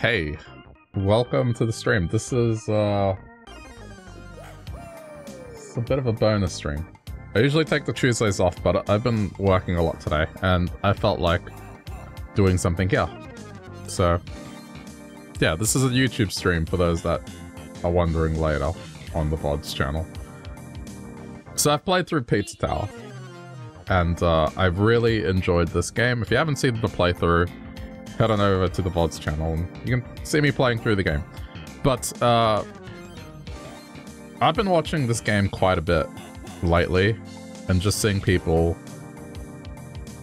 Hey, welcome to the stream. This is, uh... It's a bit of a bonus stream. I usually take the Tuesdays off, but I've been working a lot today, and I felt like doing something here. So, yeah, this is a YouTube stream for those that are wondering later on the VODs channel. So I've played through Pizza Tower, and uh, I've really enjoyed this game. If you haven't seen the playthrough, head on over to the VODs channel and you can see me playing through the game. But uh, I've been watching this game quite a bit lately and just seeing people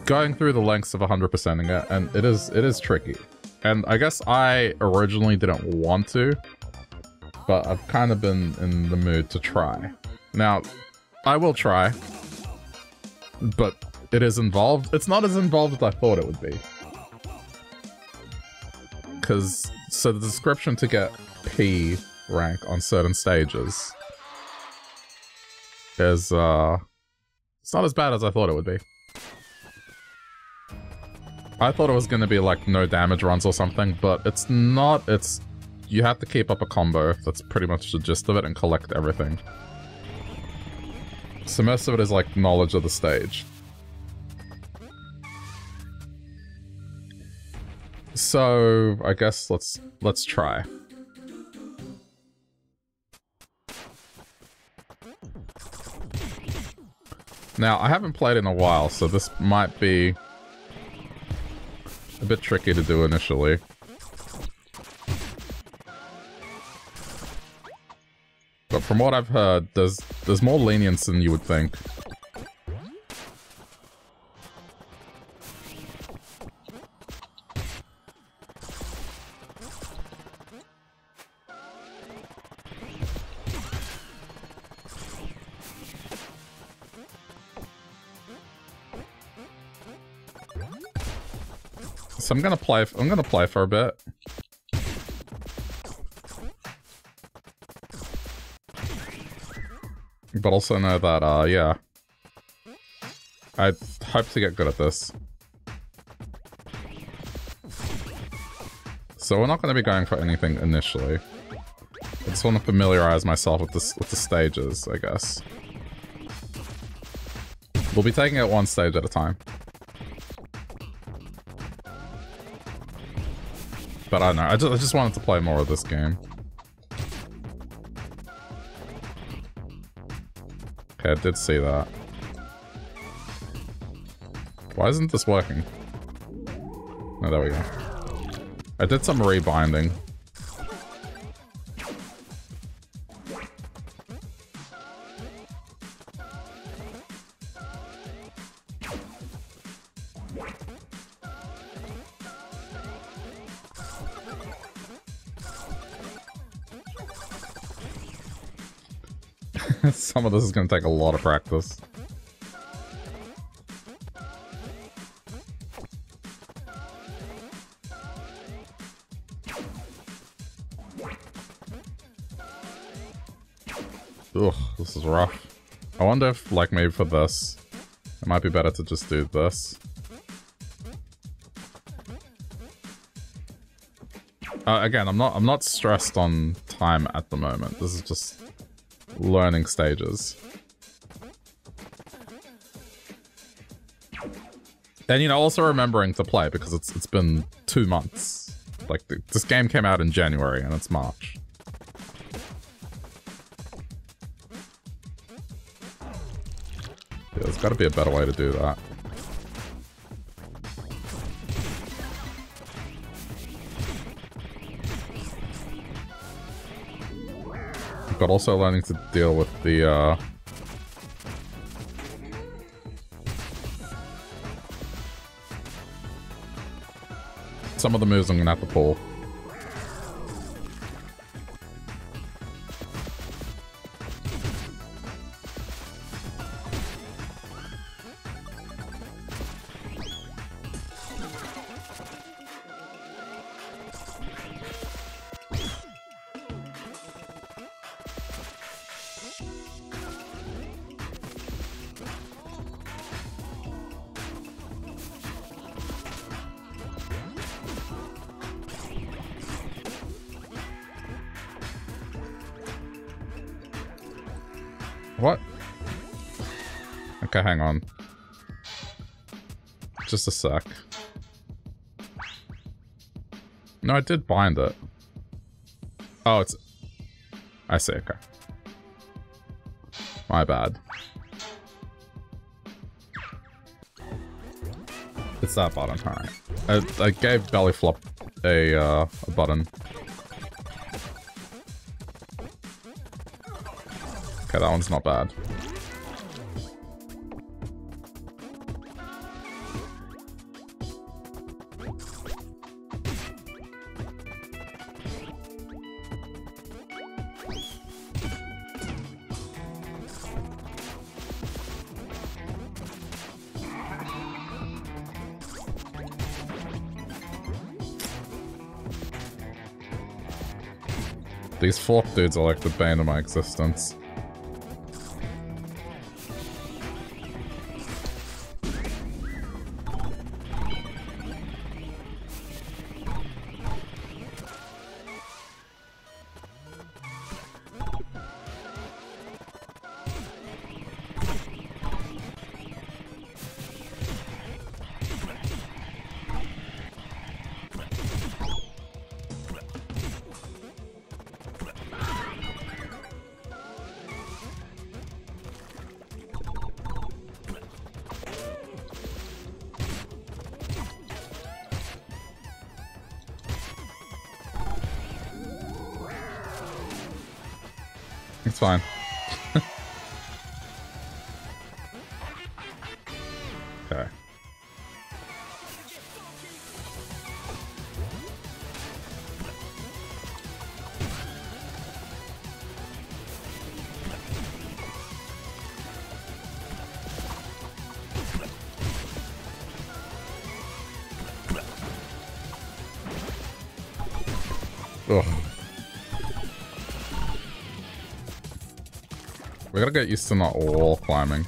going through the lengths of 100%ing it, and it is it is tricky. And I guess I originally didn't want to, but I've kind of been in the mood to try. Now, I will try, but it is involved. It's not as involved as I thought it would be. Because, so the description to get P rank on certain stages is, uh, it's not as bad as I thought it would be. I thought it was to be like no damage runs or something, but it's not. It's you have to keep up a combo. That's pretty much the gist of it and collect everything. So most of it is like knowledge of the stage. So I guess let's let's try. Now, I haven't played in a while, so this might be a bit tricky to do initially. But from what I've heard, there's there's more lenience than you would think. I'm gonna play. I'm gonna play for a bit. But also know that, uh, yeah. I hope to get good at this. So we're not going to be going for anything initially. I just want to familiarize myself with this with the stages, I guess. We'll be taking it one stage at a time. But I don't know, I just, I just wanted to play more of this game. Okay, I did see that. Why isn't this working? Oh, there we go. I did some rebinding. Some of this is going to take a lot of practice. Ugh, this is rough. I wonder if, like, maybe for this, it might be better to just do this. Uh, again, I'm not I'm not stressed on time at the moment. This is just learning stages. And, you know, also remembering to play because it's it's been two months. Like, the, this game came out in January and it's March. Yeah, there's got to be a better way to do that. But also learning to deal with the, uh... Some of the moves I'm gonna have to pull. Okay, hang on. Just a sec. No, I did bind it. Oh, it's... I see, okay. My bad. It's that button, alright. I, I gave Bellyflop a, uh, a button. Okay, that one's not bad. These flop dudes are like the bane of my existence. fine. Get used to not wall climbing.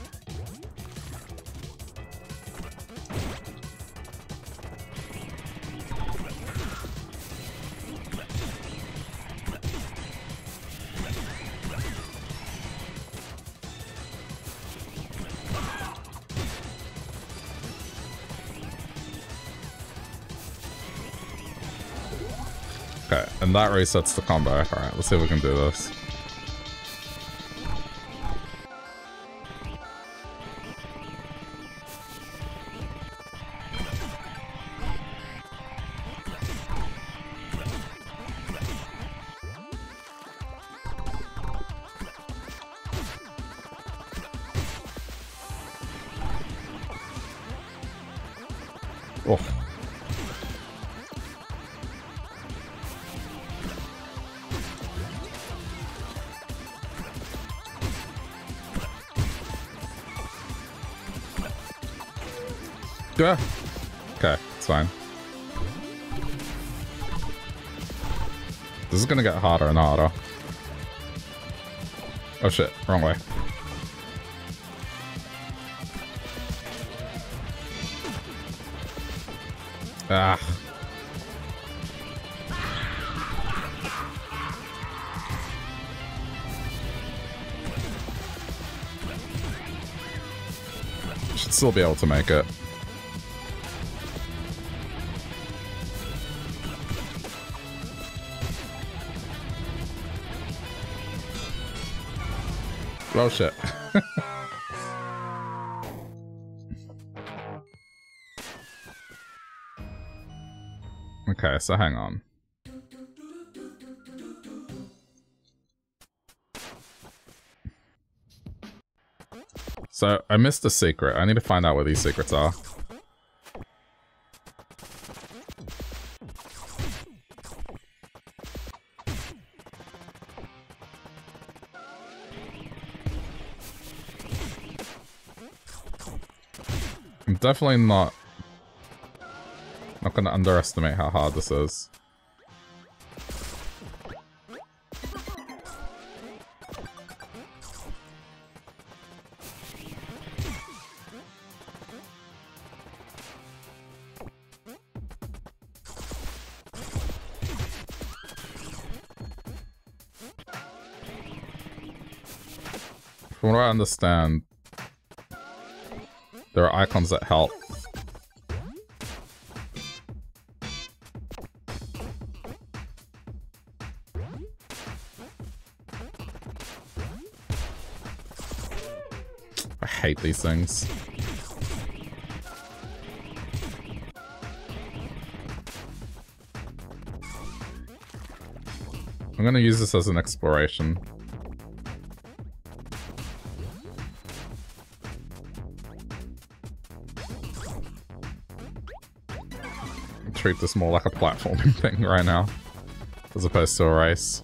Okay, and that resets the combo. Alright, let's see if we can do this. Fine. This is gonna get harder and harder. Oh shit, wrong way. Ah. Should still be able to make it. Oh shit. okay, so hang on. So, I missed a secret. I need to find out where these secrets are. definitely not... Not gonna underestimate how hard this is. From what I understand, there are icons that help. I hate these things. I'm gonna use this as an exploration. Treat this more like a platforming thing right now, as opposed to a race.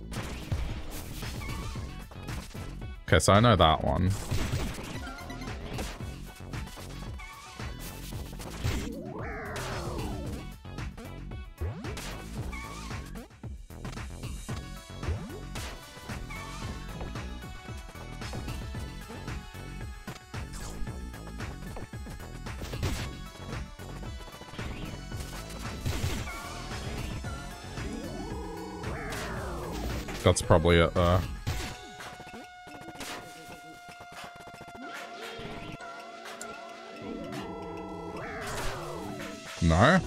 Okay, so I know that one. That's probably it there. No?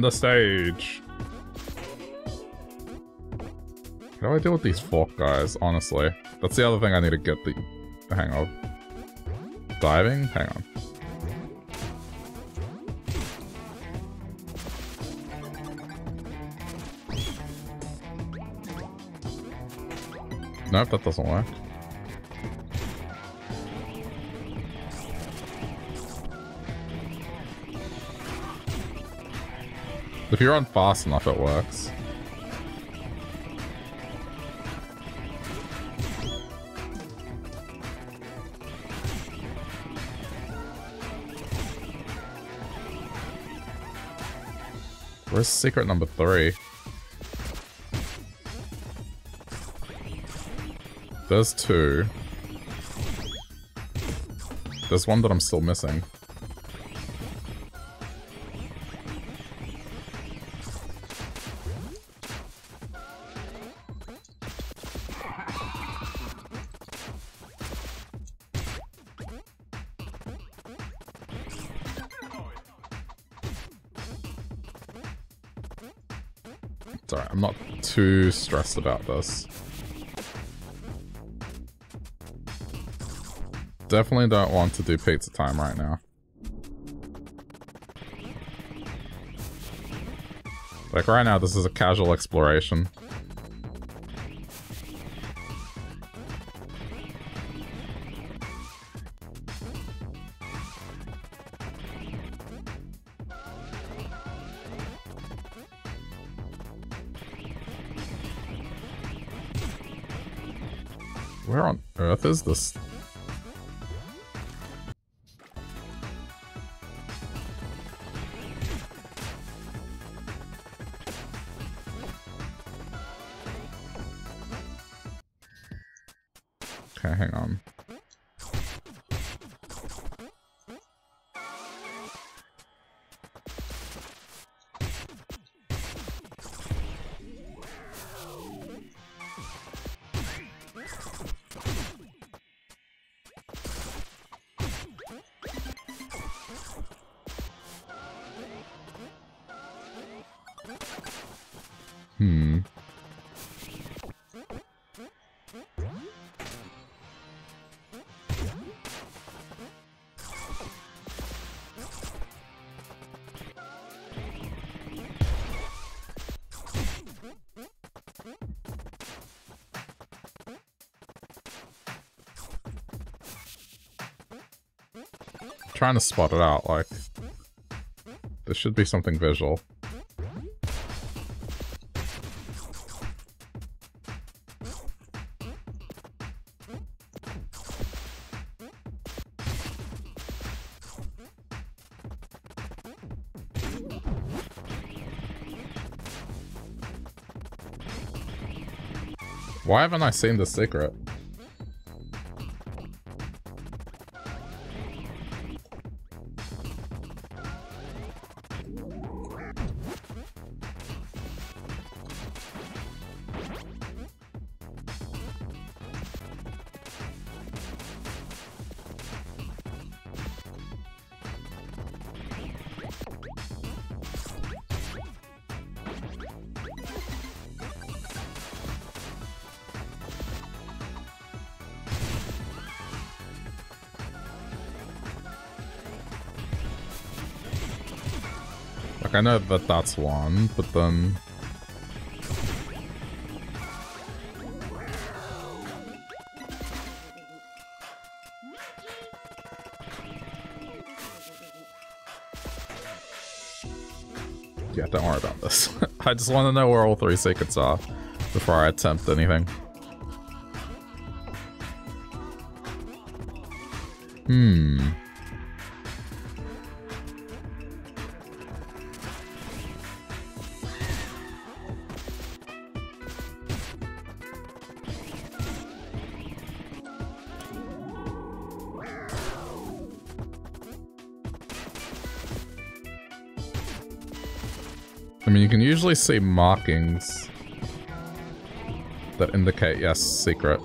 The stage. How do I deal with these fork guys, honestly? That's the other thing I need to get the, the hang of. Diving? Hang on. Nope, that doesn't work. If you run fast enough, it works. Where's secret number three? There's two. There's one that I'm still missing. Too stressed about this. Definitely don't want to do pizza time right now. Like right now, this is a casual exploration. Earth is this? trying to spot it out, like... this should be something visual. Why haven't I seen the secret? I know that that's one, but then... Yeah, don't worry about this. I just want to know where all three secrets are before I attempt anything. Hmm. Usually see markings that indicate, yes, secret.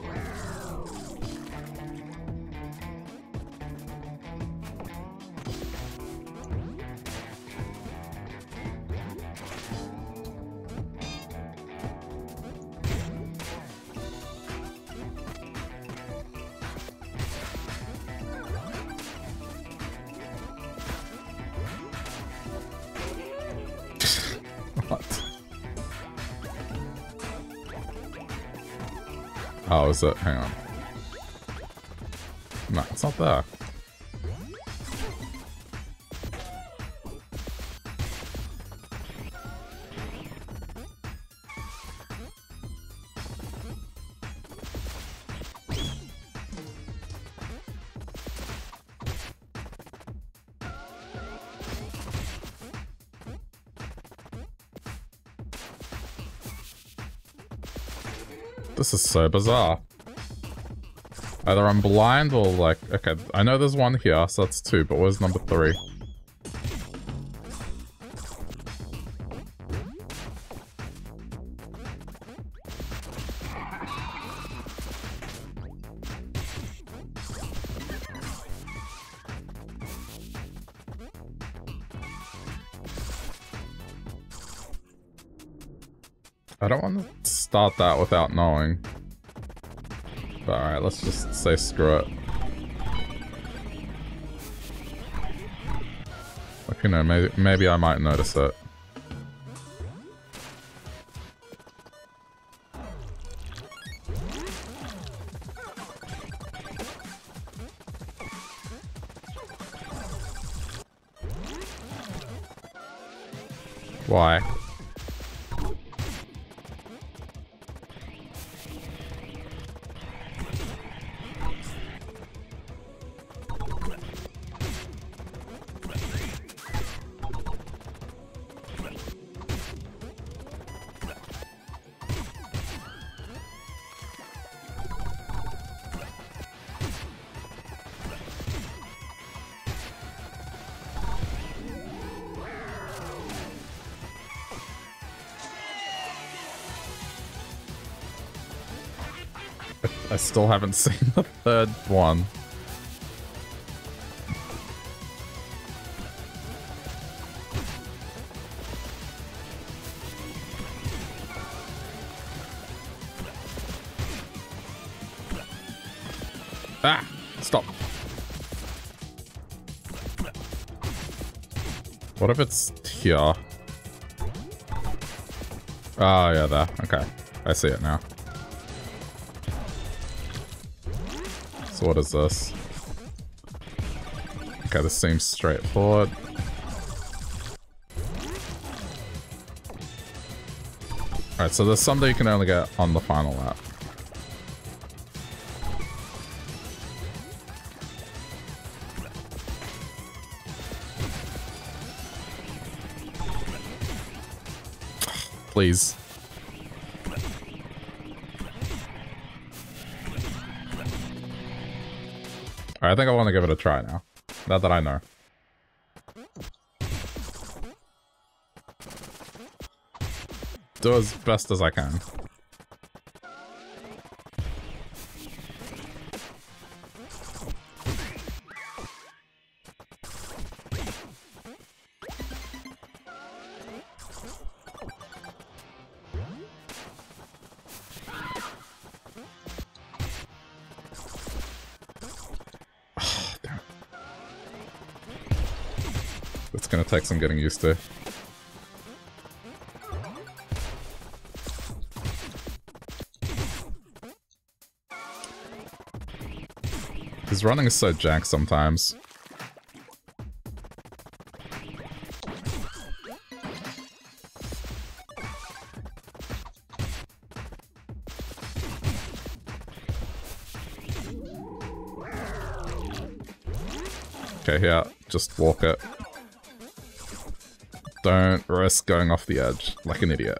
It? Hang on. No, it's not there. Is so bizarre. Either I'm blind or like... Okay, I know there's one here, so that's two, but where's number three? Start that without knowing. Alright, let's just say screw it. Like, you know, maybe, maybe I might notice it. Why? Still haven't seen the third one. Ah! Stop. What if it's here? Oh, yeah, there. Okay. I see it now. What is this? Okay, this seems straightforward. Alright, so there's some that you can only get on the final lap. Please. I think I want to give it a try now. Not that I know. Do as best as I can. I'm getting used to. His running is so jank sometimes. Okay, yeah, just walk it. Don't risk going off the edge like an idiot.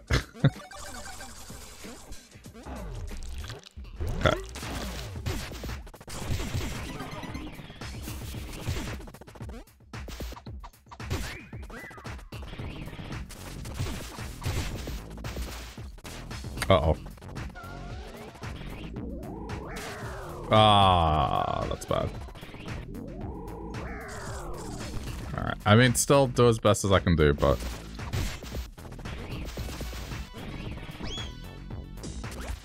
Still do as best as I can do, but...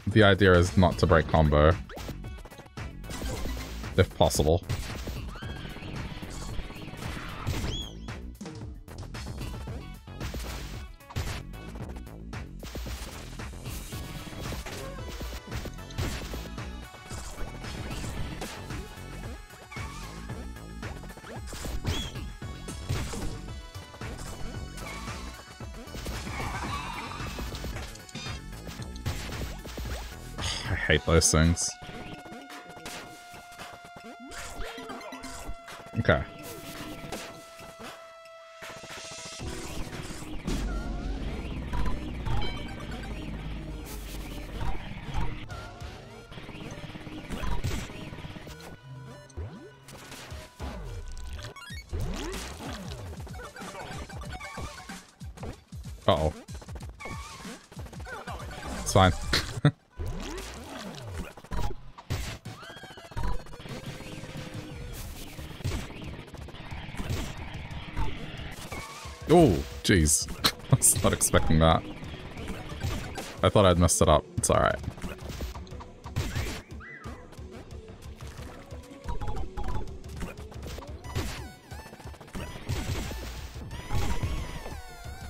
The idea is not to break combo. If possible. Those things. Okay. Uh-oh. It's fine. Oh, jeez. I was not expecting that. I thought I'd messed it up. It's alright.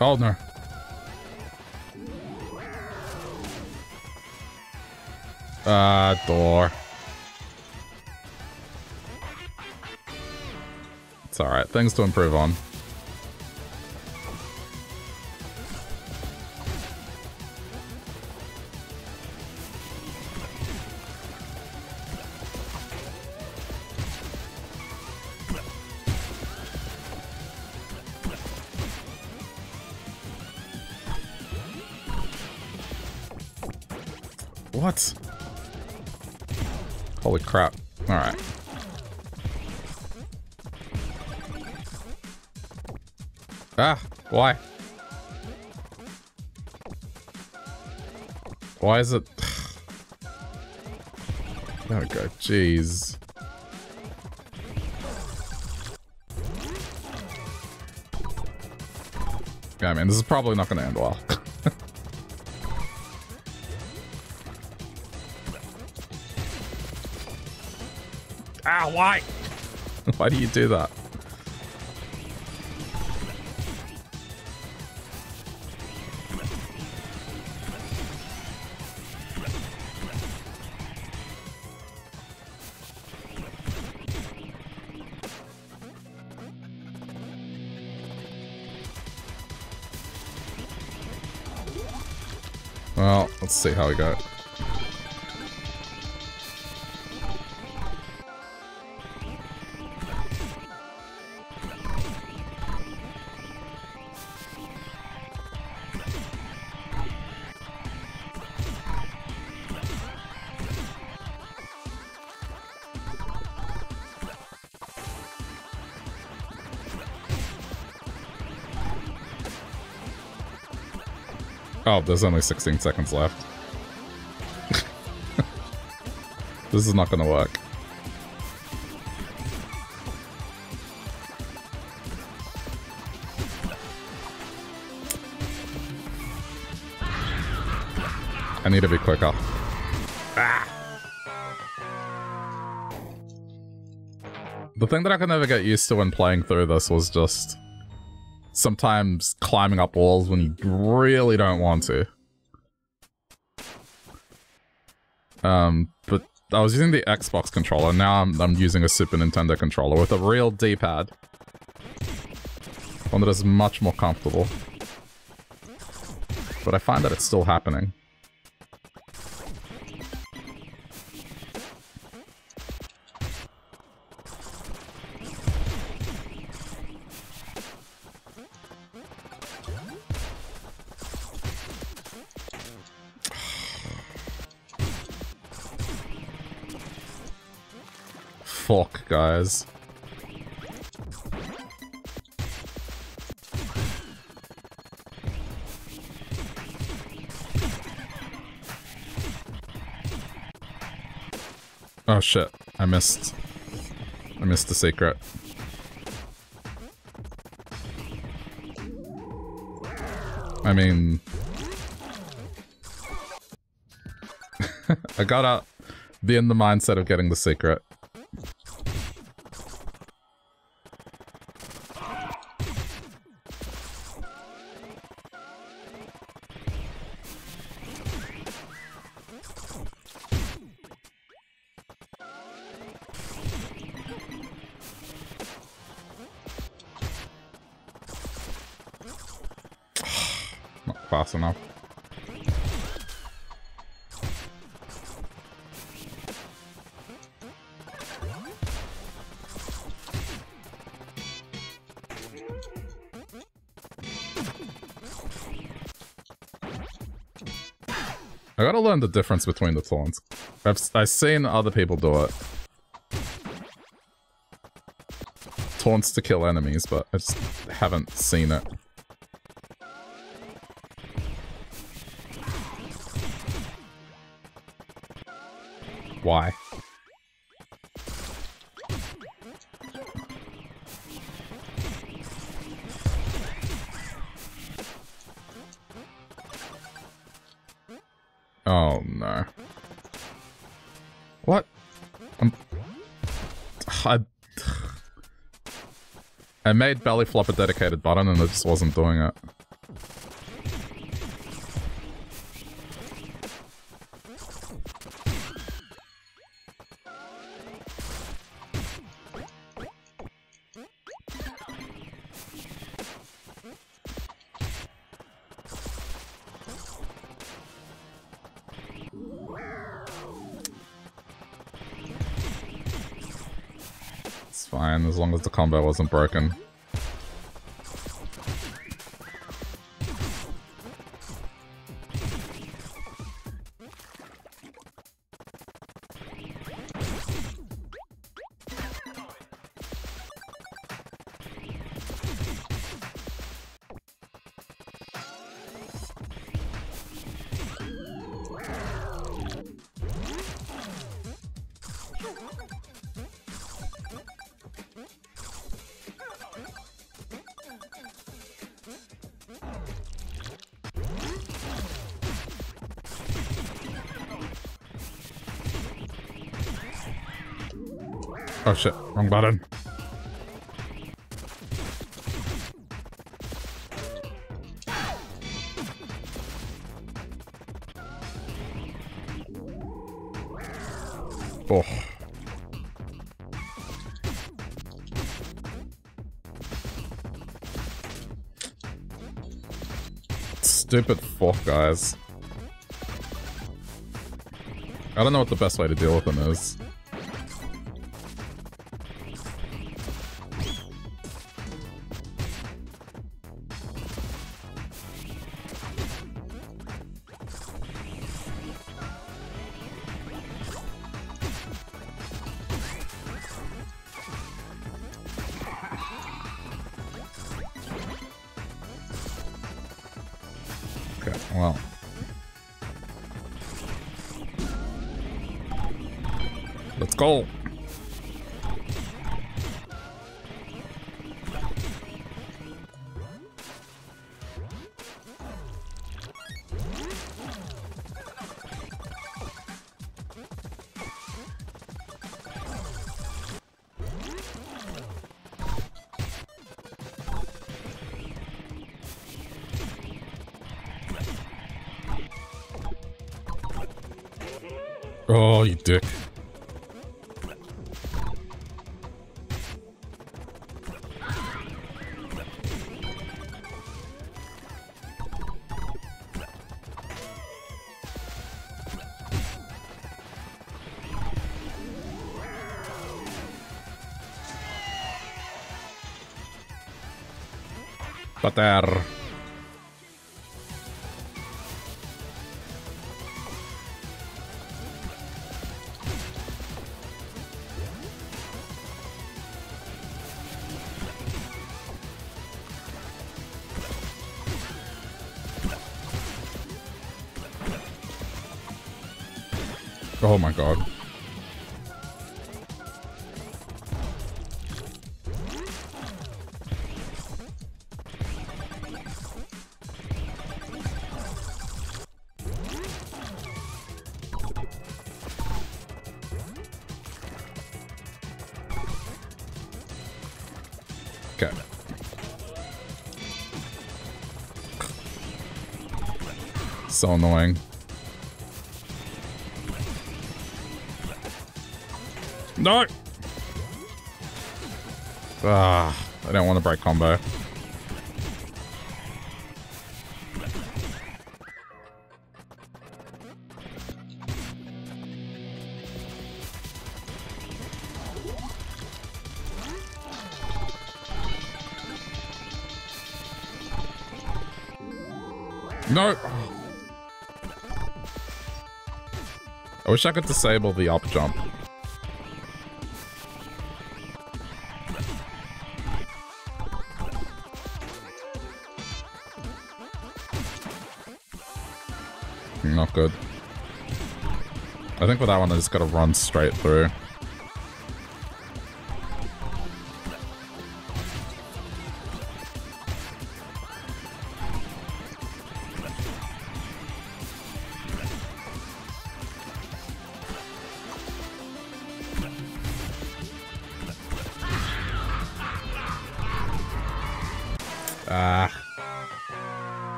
No. Ah, uh, door. It's alright. Things to improve on. Jeez. Yeah, I mean, this is probably not gonna end well. Ah, why? why do you do that? got. Oh, there's only 16 seconds left. This is not gonna work. I need to be quicker. Ah! The thing that I could never get used to when playing through this was just sometimes climbing up walls when you really don't want to. Um, I was using the Xbox controller, now I'm, I'm using a Super Nintendo controller with a real D-pad. One that is much more comfortable. But I find that it's still happening. Guys. Oh shit, I missed... I missed the secret. I mean... I gotta be in the mindset of getting the secret. Fast enough. I gotta learn the difference between the taunts. I've, I've seen other people do it. Taunts to kill enemies, but I just haven't seen it. Why? Oh no. What? I'm... I... I made belly flop a dedicated button and it just wasn't doing it. Combo wasn't broken. Button. Oh. Stupid fuck, guys. I don't know what the best way to deal with them is. Oh my god. So annoying. No! Ah, I don't want to break combo. I wish I could disable the up jump. Not good. I think for that one I just gotta run straight through.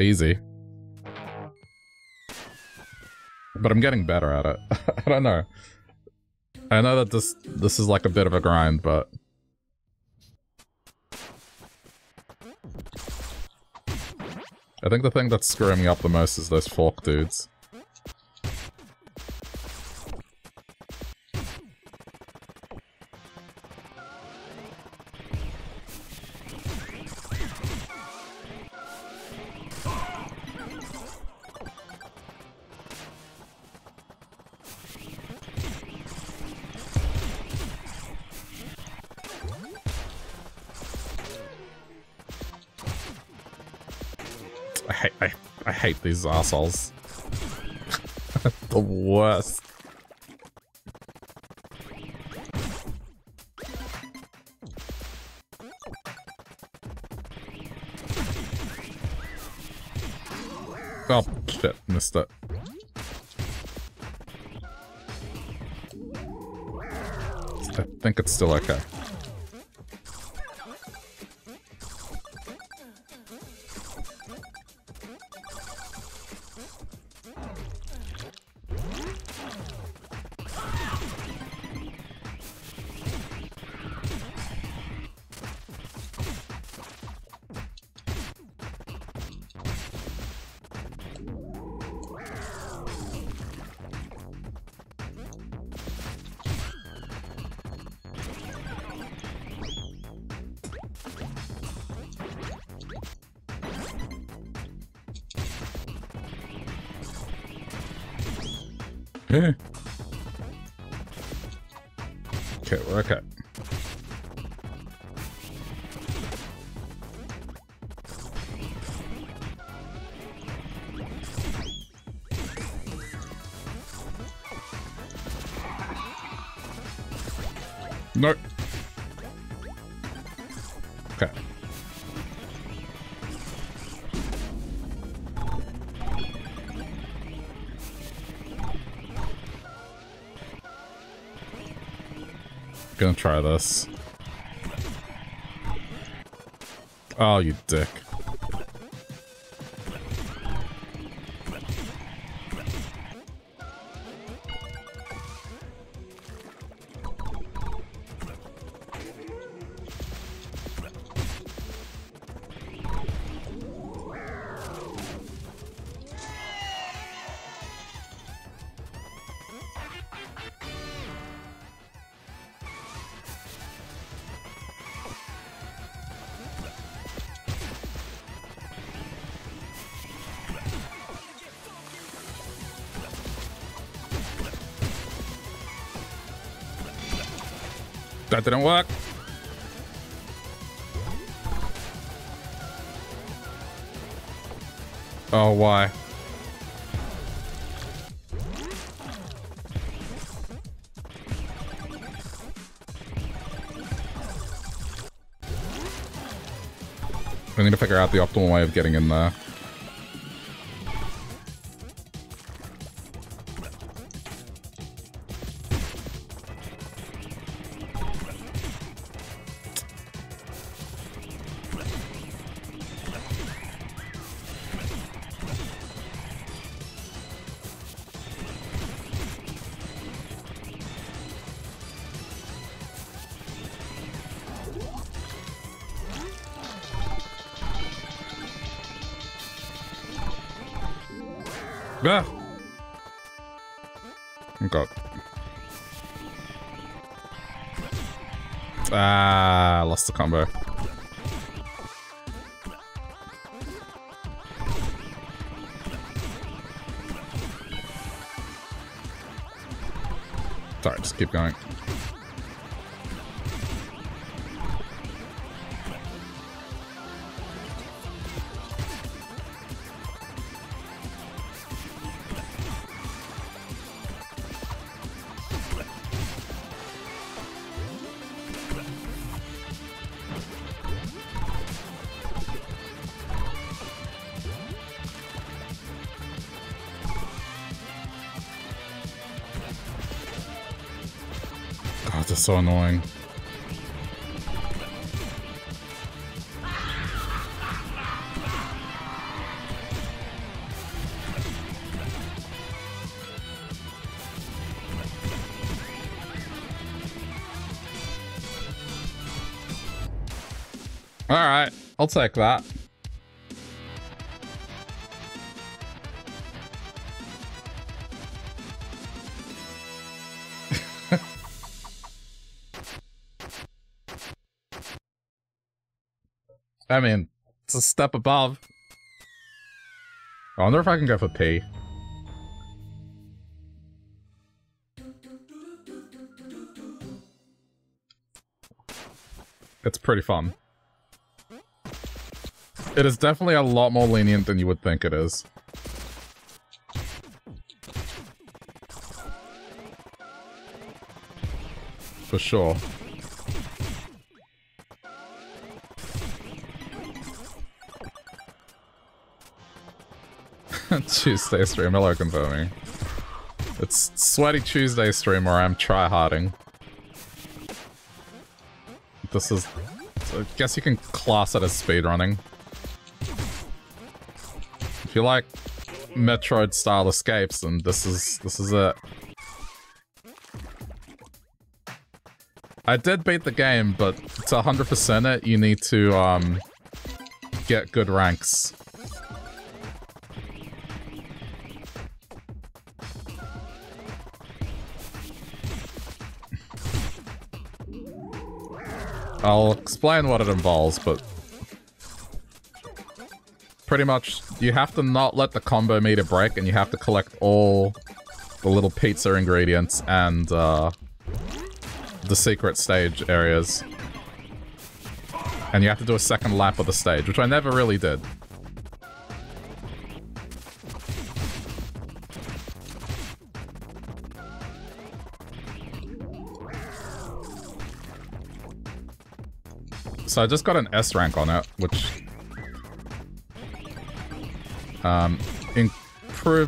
Easy. But I'm getting better at it. I don't know. I know that this this is like a bit of a grind, but I think the thing that's screwing me up the most is those fork dudes. These assholes. the worst. Oh shit, missed it. I think it's still okay. Try this. Oh, you dick. That didn't work. Oh, why? I need to figure out the optimal way of getting in there. Keep going. Is so annoying. Alright, I'll take that. I mean, it's a step above. I wonder if I can go for P. It's pretty fun. It is definitely a lot more lenient than you would think it is. For sure. Tuesday stream, hello confirming. It's Sweaty Tuesday stream where I'm tryharding. This is... I guess you can class it as speedrunning. If you like Metroid style escapes, then this is this is it. I did beat the game, but to 100% it, you need to um get good ranks. I'll explain what it involves, but pretty much you have to not let the combo meter break and you have to collect all the little pizza ingredients and uh, the secret stage areas. And you have to do a second lap of the stage, which I never really did. So I just got an S rank on it, which um,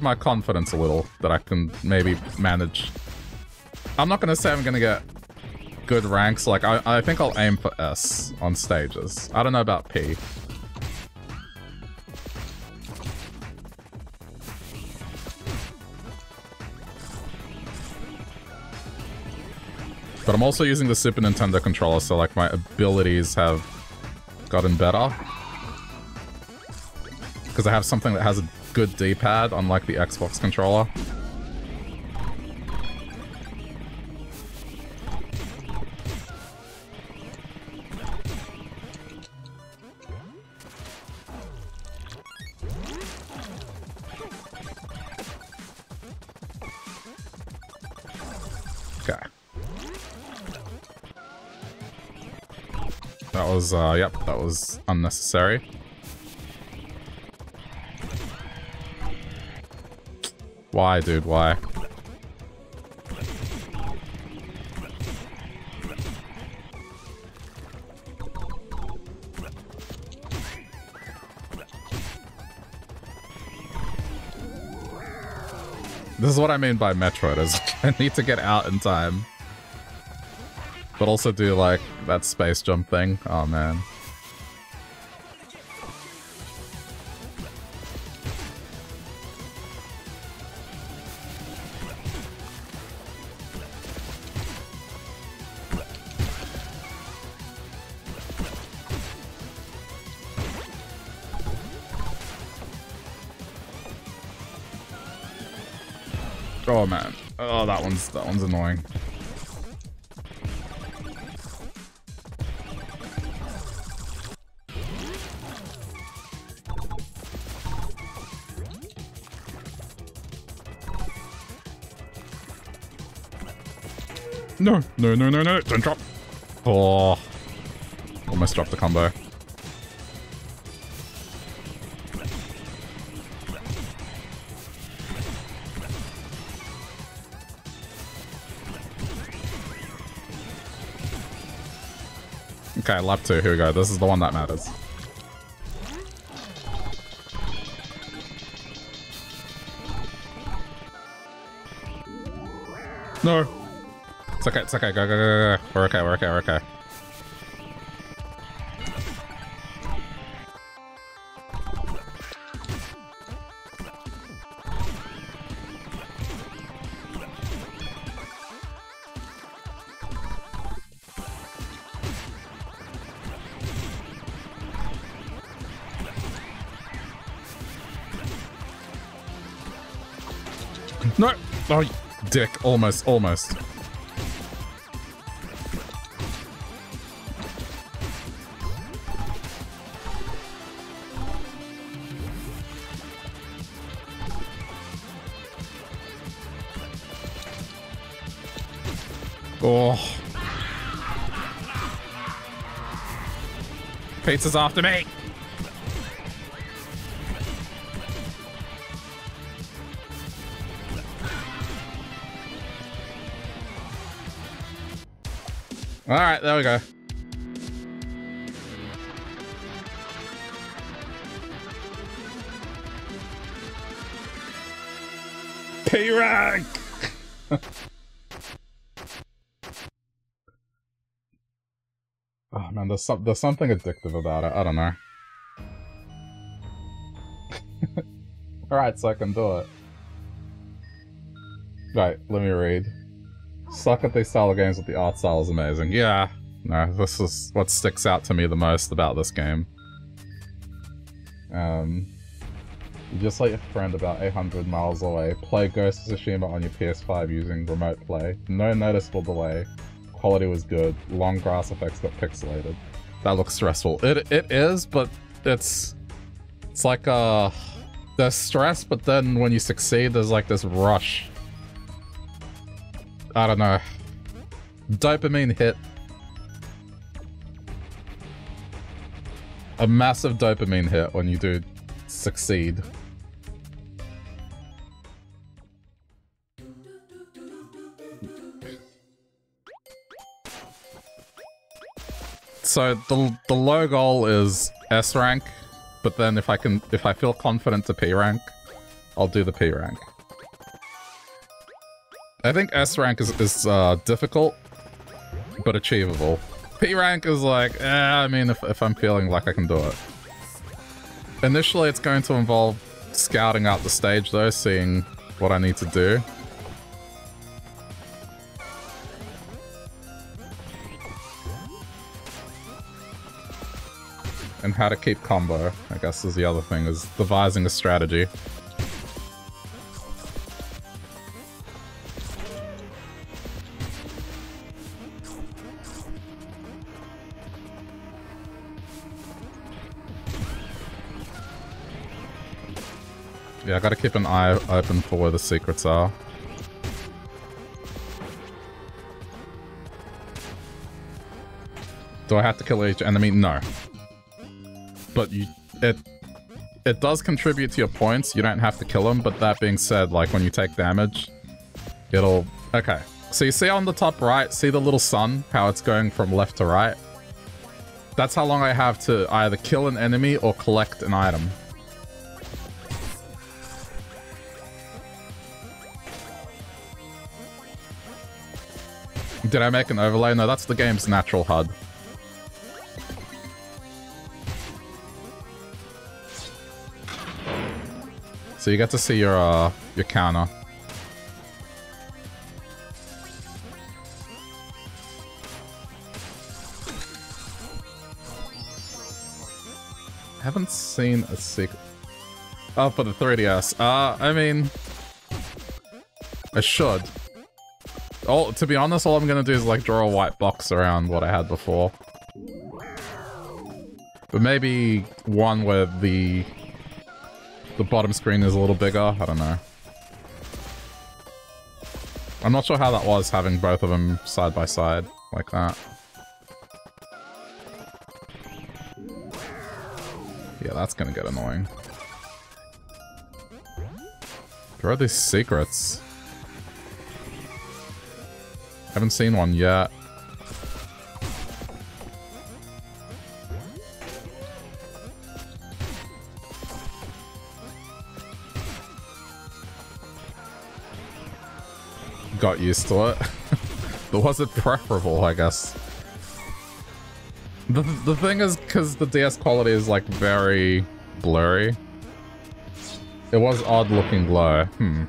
my confidence a little that I can maybe manage. I'm not gonna say I'm gonna get good ranks. Like I, I think I'll aim for S on stages. I don't know about P. But I'm also using the Super Nintendo controller, so like my abilities have gotten better. Because I have something that has a good D-pad, unlike the Xbox controller. Uh, yep, that was unnecessary. Why, dude, why? This is what I mean by Metroid, is I need to get out in time. But also do, like, that space jump thing. Oh, man. Oh man. Oh, that one's that one's annoying. No, no, no, no, no, don't drop. Oh, almost dropped the combo. Okay, lap two, here we go. This is the one that matters. No. It's okay, it's okay. Go, go, go, go. We're okay, we're okay, we're okay. No! Oh, dick. Almost, almost. Pizza's after me. All right, there we go. There's, some, there's something addictive about it. I don't know. Alright, so I can do it. Right, let me read. Suck at these style games, but the art style is amazing. Yeah, no, this is what sticks out to me the most about this game. Um, you just let your friend about 800 miles away play Ghost of Tsushima on your PS5 using remote play. No noticeable delay quality was good. Long grass effects got pixelated. That looks stressful. It it is, but it's it's like uh there's stress, but then when you succeed, there's like this rush. I don't know. Dopamine hit. A massive dopamine hit when you do succeed. So the the low goal is S rank, but then if I can if I feel confident to P rank, I'll do the P rank. I think S rank is, is uh, difficult, but achievable. P rank is like, eh, I mean, if, if I'm feeling like I can do it. Initially, it's going to involve scouting out the stage though, seeing what I need to do. And how to keep combo, I guess is the other thing, is devising a strategy. Yeah, I gotta keep an eye open for where the secrets are. Do I have to kill each enemy? No. But you, it, it does contribute to your points. You don't have to kill them, but that being said, like when you take damage, it'll... Okay, so you see on the top right, see the little sun, how it's going from left to right? That's how long I have to either kill an enemy or collect an item. Did I make an overlay? No, that's the game's natural HUD. So you get to see your uh, your counter. Haven't seen a secret. Oh, for the 3DS. Uh, I mean, I should. Oh, to be honest, all I'm gonna do is like draw a white box around what I had before. But maybe one where the the bottom screen is a little bigger. I don't know. I'm not sure how that was having both of them side by side like that. Yeah, that's gonna get annoying. Where are these secrets? Haven't seen one yet. Got used to it. but was it preferable, I guess? The, the thing is, because the DS quality is like very blurry, it was odd looking low. Hmm.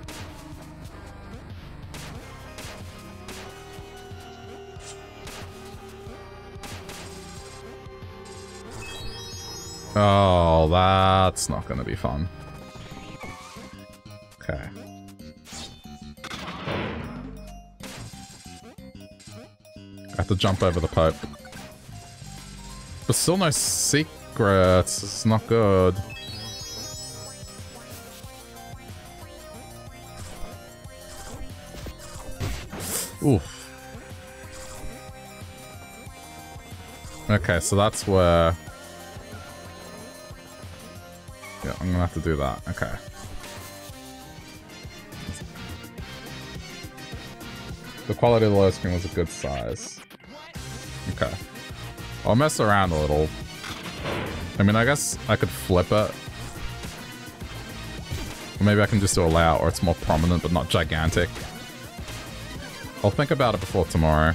Oh, that's not to be fun. Okay. Have to jump over the pipe. But still no secrets. It's not good. Oof. Okay, so that's where... Yeah, I'm gonna have to do that. Okay. The quality of the low screen was a good size. Okay. I'll mess around a little. I mean, I guess I could flip it. Or maybe I can just do a layout where it's more prominent but not gigantic. I'll think about it before tomorrow.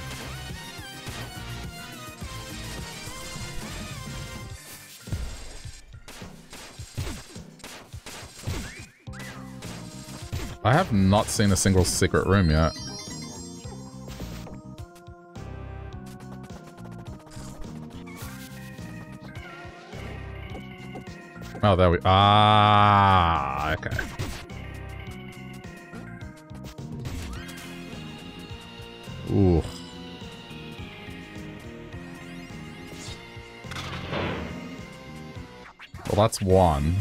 I have not seen a single secret room yet. Oh, there we... Ah, okay. Ooh. Well, that's one.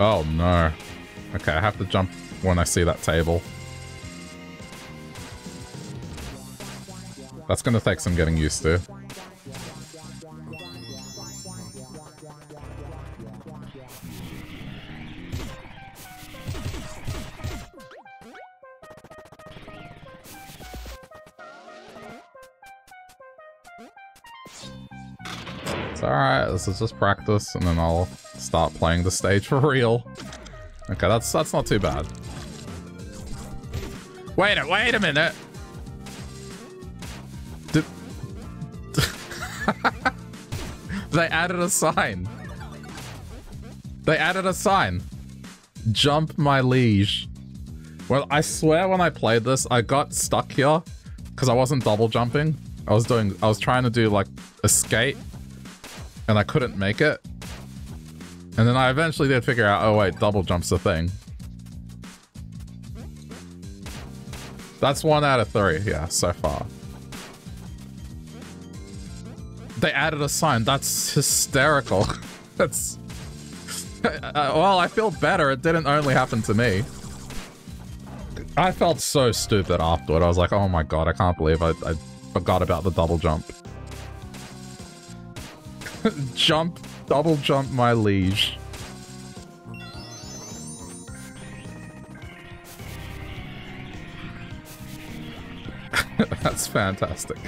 Oh, no. Okay, I have to jump when I see that table. That's gonna take some getting used to. Is just practice, and then I'll start playing the stage for real. Okay, that's that's not too bad. Wait a wait a minute. Did they added a sign? They added a sign. Jump my liege. Well, I swear when I played this, I got stuck here because I wasn't double jumping. I was doing, I was trying to do like escape and I couldn't make it. And then I eventually did figure out, oh wait, double jump's a thing. That's one out of three, yeah, so far. They added a sign. That's hysterical. That's... Uh, well, I feel better. It didn't only happen to me. I felt so stupid afterward. I was like, oh my god, I can't believe I, I forgot about the double jump. jump, double jump my liege. That's fantastic.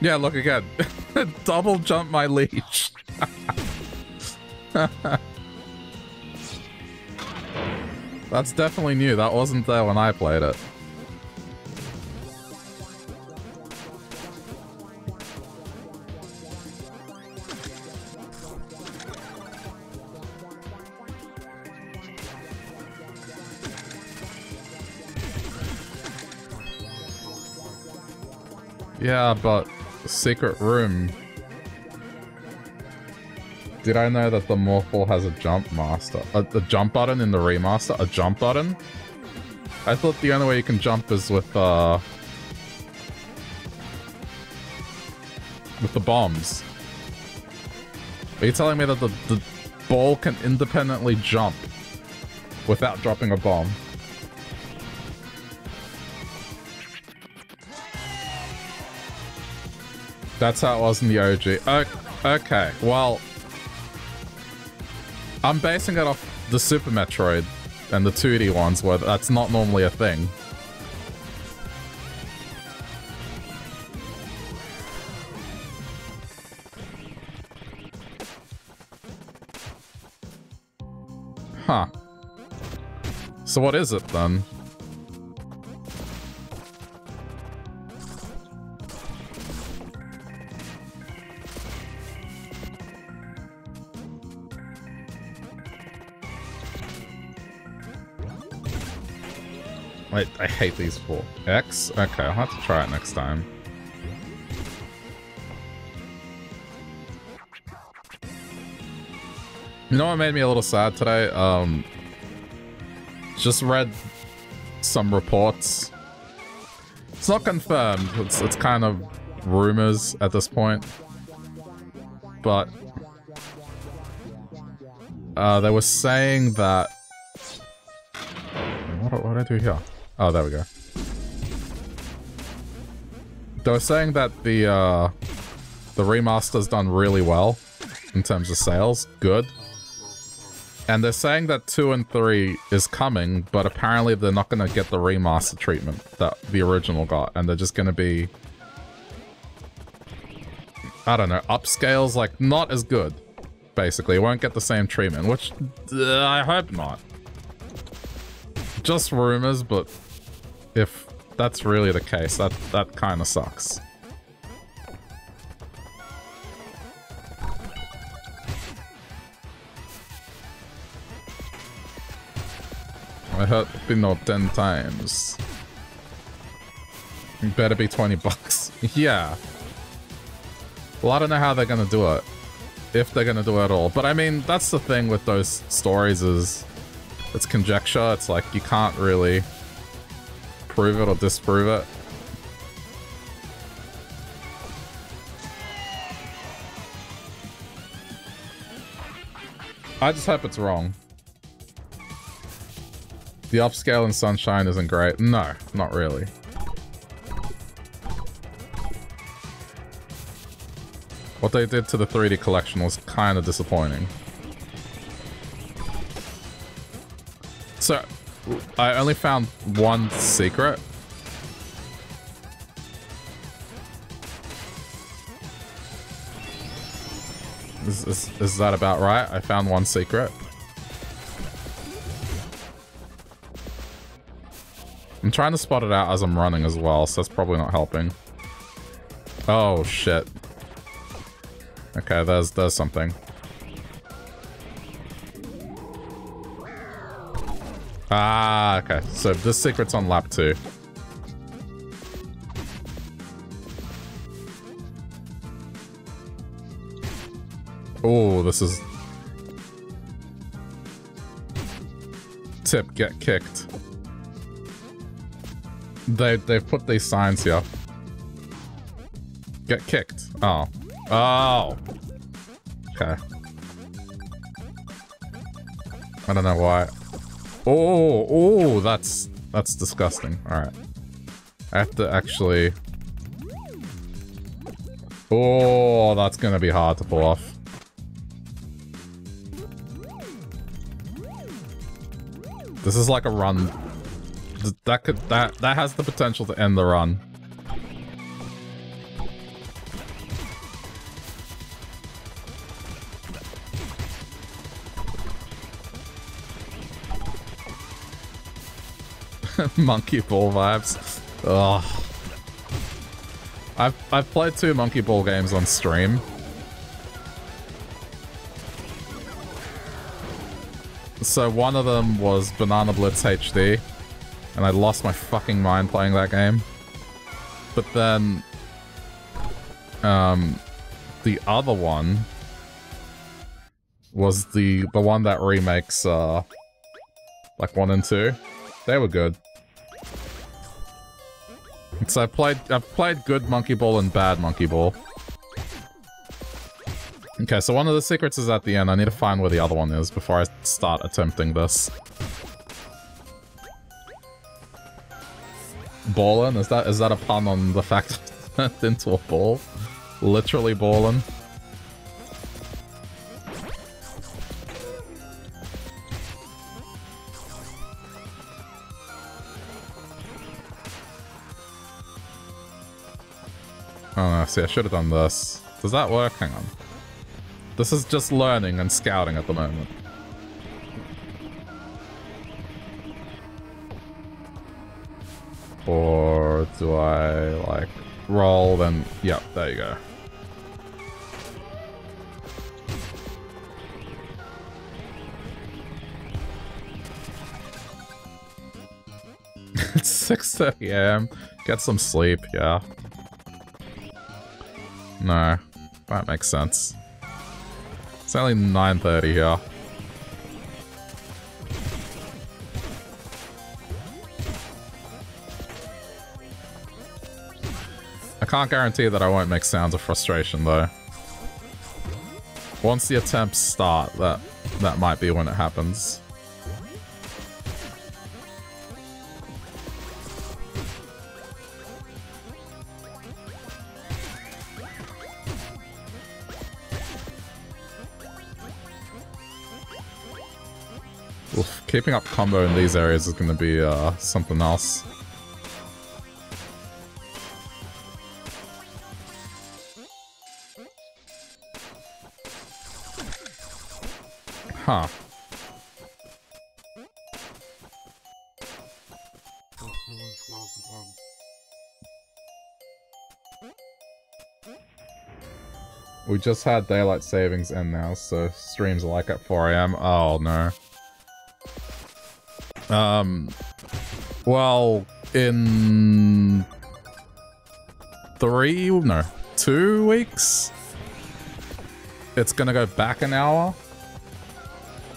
Yeah, look again. Double jump my leash. That's definitely new. That wasn't there when I played it. Yeah, but secret room. Did I know that the Morph Ball has a jump master? A, a, jump button in the remaster? A jump button? I thought the only way you can jump is with, uh... With the bombs. Are you telling me that the, the ball can independently jump without dropping a bomb? That's how it was in the OG. Okay, well... I'm basing it off the Super Metroid and the 2D ones where that's not normally a thing. Huh. So what is it then? I, I hate these four. X? Okay, I'll have to try it next time. You know what made me a little sad today? Um, just read some reports. It's not confirmed. It's, it's kind of rumors at this point. But uh, they were saying that... What, what did I do here? Oh, there we go. They were saying that the, uh, the remaster's done really well in terms of sales. Good. And they're saying that 2 and 3 is coming, but apparently they're not going to get the remaster treatment that the original got, and they're just going to be... I don't know, upscales, like, not as good, basically. It won't get the same treatment, which uh, I hope not. Just rumors, but if that's really the case, that, that kind of sucks. I heard Pinot 10 times. Better be 20 bucks. yeah. Well, I don't know how they're gonna do it. If they're gonna do it at all. But I mean, that's the thing with those stories is... It's conjecture. It's like, you can't really prove it or disprove it. I just hope it's wrong. The upscale in Sunshine isn't great. No, not really. What they did to the 3D collection was kind of disappointing. So, I only found one secret. Is, is, is that about right? I found one secret. I'm trying to spot it out as I'm running as well, so that's probably not helping. Oh, shit. Okay, there's, there's something. Ah, okay. So the secret's on lap 2. Oh, this is... Tip, get kicked. They, they've put these signs here. Get kicked. Oh. Oh! Okay. I don't know why. Oh, oh, oh, that's that's disgusting. All right, I have to actually. Oh, that's gonna be hard to pull off. This is like a run. That could that that has the potential to end the run. Monkey Ball vibes. Ugh. I've, I've played two Monkey Ball games on stream. So one of them was Banana Blitz HD, and I lost my fucking mind playing that game. But then, um, the other one was the the one that remakes uh, like one and two. They were good. So I've played I've played good Monkey Ball and bad Monkey Ball. Okay, so one of the secrets is at the end. I need to find where the other one is before I start attempting this. Ballin'? Is that is that a pun on the fact that it into a ball? Literally ballin'? Oh see, I should have done this. Does that work? Hang on. This is just learning and scouting at the moment. Or do I, like, roll, then... Yep, there you go. it's 6.30 a.m. Get some sleep, yeah. No, that makes sense. It's only 9.30 here. I can't guarantee that I won't make sounds of frustration though. Once the attempts start, that that might be when it happens. Keeping up combo in these areas is going to be uh, something else. Huh. We just had daylight savings in now, so streams are like at 4 a.m. Oh no. Um, well, in three, no, two weeks, it's gonna go back an hour.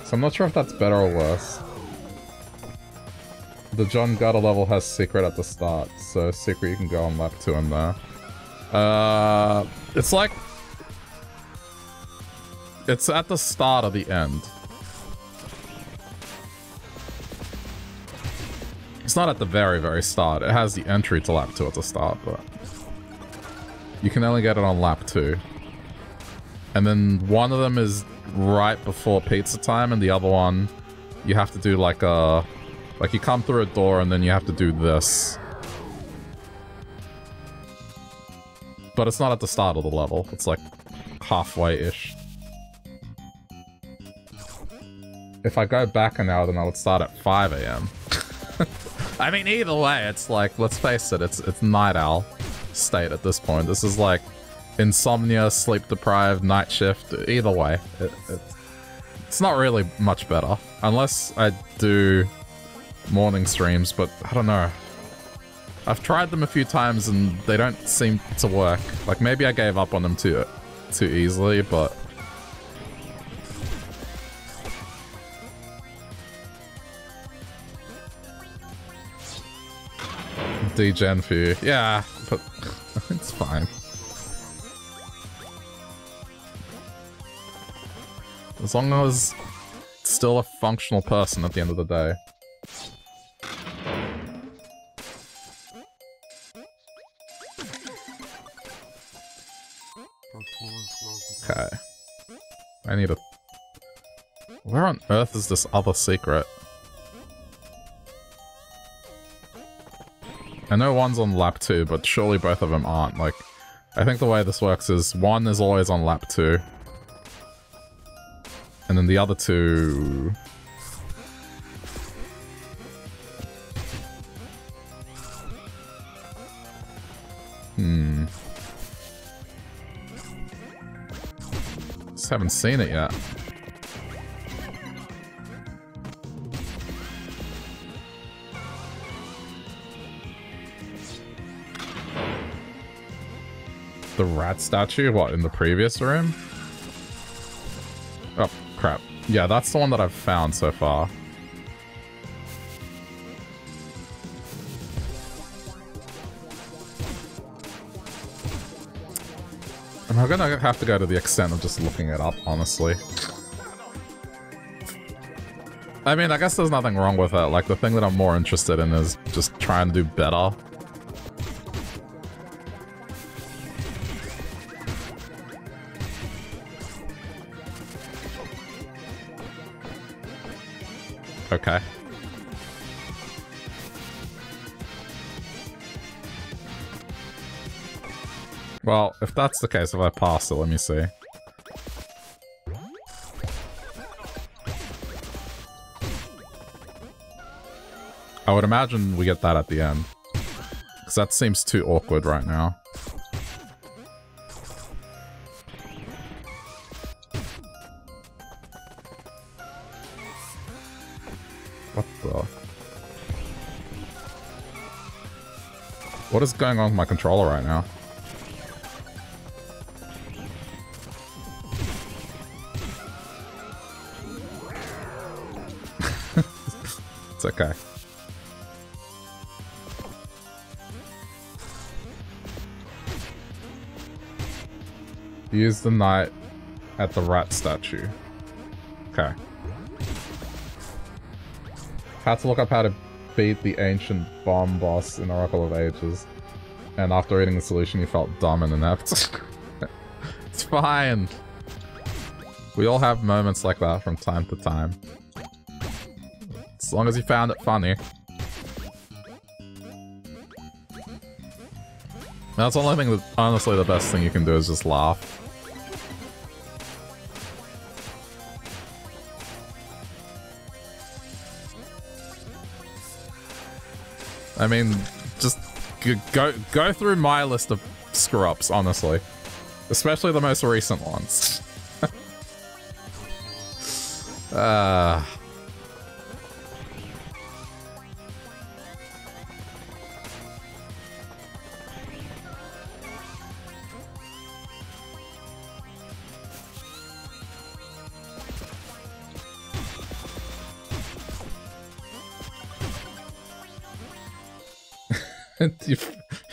So I'm not sure if that's better or worse. The John Gutter level has secret at the start, so secret you can go on lap two in there. Uh, it's like... It's at the start of the end. It's not at the very, very start. It has the entry to lap 2 at the start, but... You can only get it on lap 2. And then one of them is right before pizza time, and the other one you have to do like a... Like you come through a door and then you have to do this. But it's not at the start of the level. It's like halfway-ish. If I go back an hour, then I would start at 5 a.m. I mean, either way, it's like, let's face it, it's it's night owl state at this point. This is like insomnia, sleep deprived, night shift. Either way, it, it, it's not really much better. Unless I do morning streams, but I don't know. I've tried them a few times and they don't seem to work. Like maybe I gave up on them too too easily, but degen for you. Yeah, but it's fine. As long as it's still a functional person at the end of the day. Okay. I need a... Where on earth is this other secret? I know one's on lap 2, but surely both of them aren't. Like, I think the way this works is one is always on lap 2. And then the other two... Hmm. Just haven't seen it yet. The rat statue? What, in the previous room? Oh, crap. Yeah, that's the one that I've found so far. I'm gonna have to go to the extent of just looking it up, honestly. I mean, I guess there's nothing wrong with it. Like, the thing that I'm more interested in is just trying to do better. Okay. Well, if that's the case, if I pass it, let me see. I would imagine we get that at the end. Because that seems too awkward right now. What the? What is going on with my controller right now? it's okay. Use the knight at the rat statue. Had to look up how to beat the ancient bomb boss in Oracle of Ages. And after reading the solution, you felt dumb and inept. it's fine. We all have moments like that from time to time. As long as you found it funny. That's the only thing that, honestly, the best thing you can do is just laugh. I mean, just go go through my list of screw-ups, honestly. Especially the most recent ones. uh...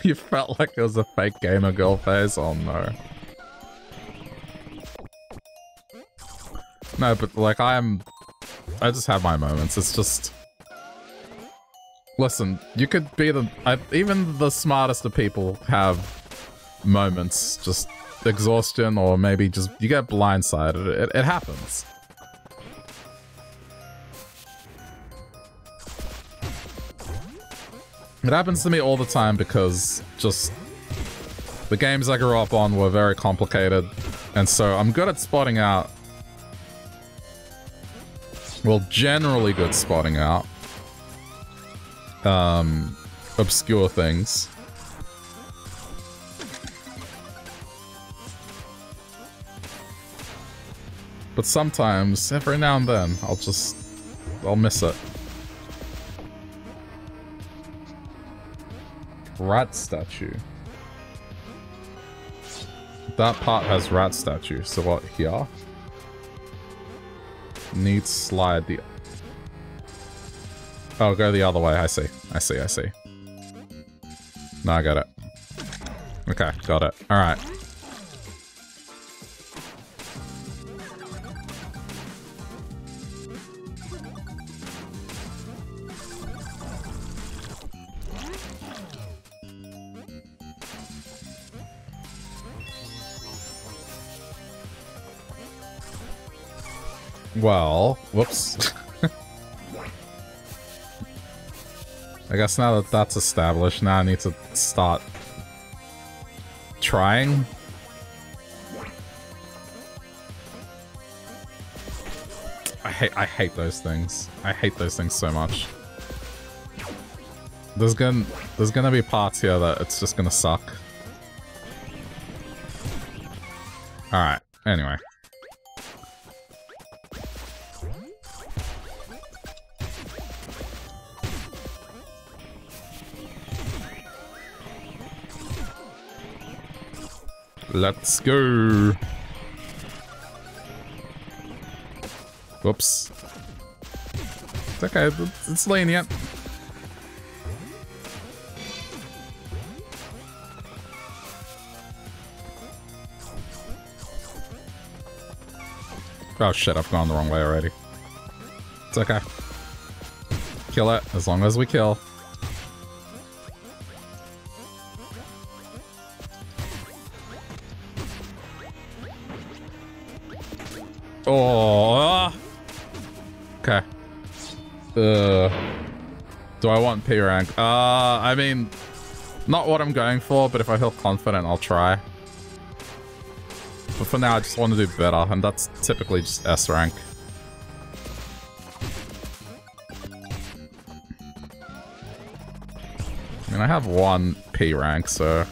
you felt like it was a fake gamer girl face? Oh no. No, but like I'm... I just have my moments. It's just... Listen, you could be the... I, even the smartest of people have moments. Just exhaustion or maybe just... You get blindsided. It, it happens. It happens to me all the time because just the games I grew up on were very complicated, and so I'm good at spotting out. Well, generally good spotting out. Um, obscure things. But sometimes, every now and then, I'll just... I'll miss it. Rat statue. That part has rat statue, so what, here? Needs slide the... Oh, go the other way, I see. I see, I see. No, I got it. Okay, got it. Alright. Well, whoops. I guess now that that's established, now I need to start trying. I hate I hate those things. I hate those things so much. There's gonna there's gonna be parts here that it's just gonna suck. Alright, anyway. Let's go. Whoops. It's okay, it's lenient. Oh shit, I've gone the wrong way already. It's okay. Kill it, as long as we kill. Do I want P rank? Uh, I mean, not what I'm going for, but if I feel confident, I'll try. But for now, I just want to do better, and that's typically just S rank. I mean, I have one P rank, so...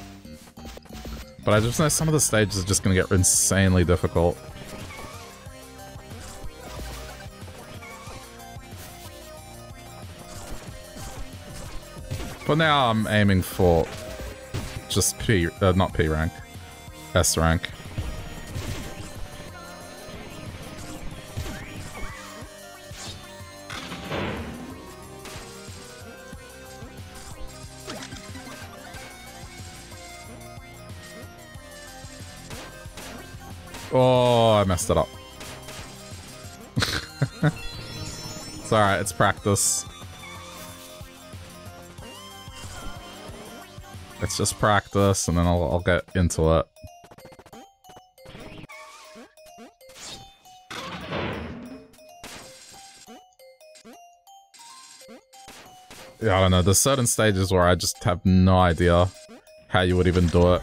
But I just know some of the stages are just going to get insanely difficult. But now I'm aiming for just P, uh, not P rank, S rank. Oh, I messed it up. it's alright, it's practice. Let's just practice and then I'll, I'll get into it. Yeah, I don't know. There's certain stages where I just have no idea how you would even do it.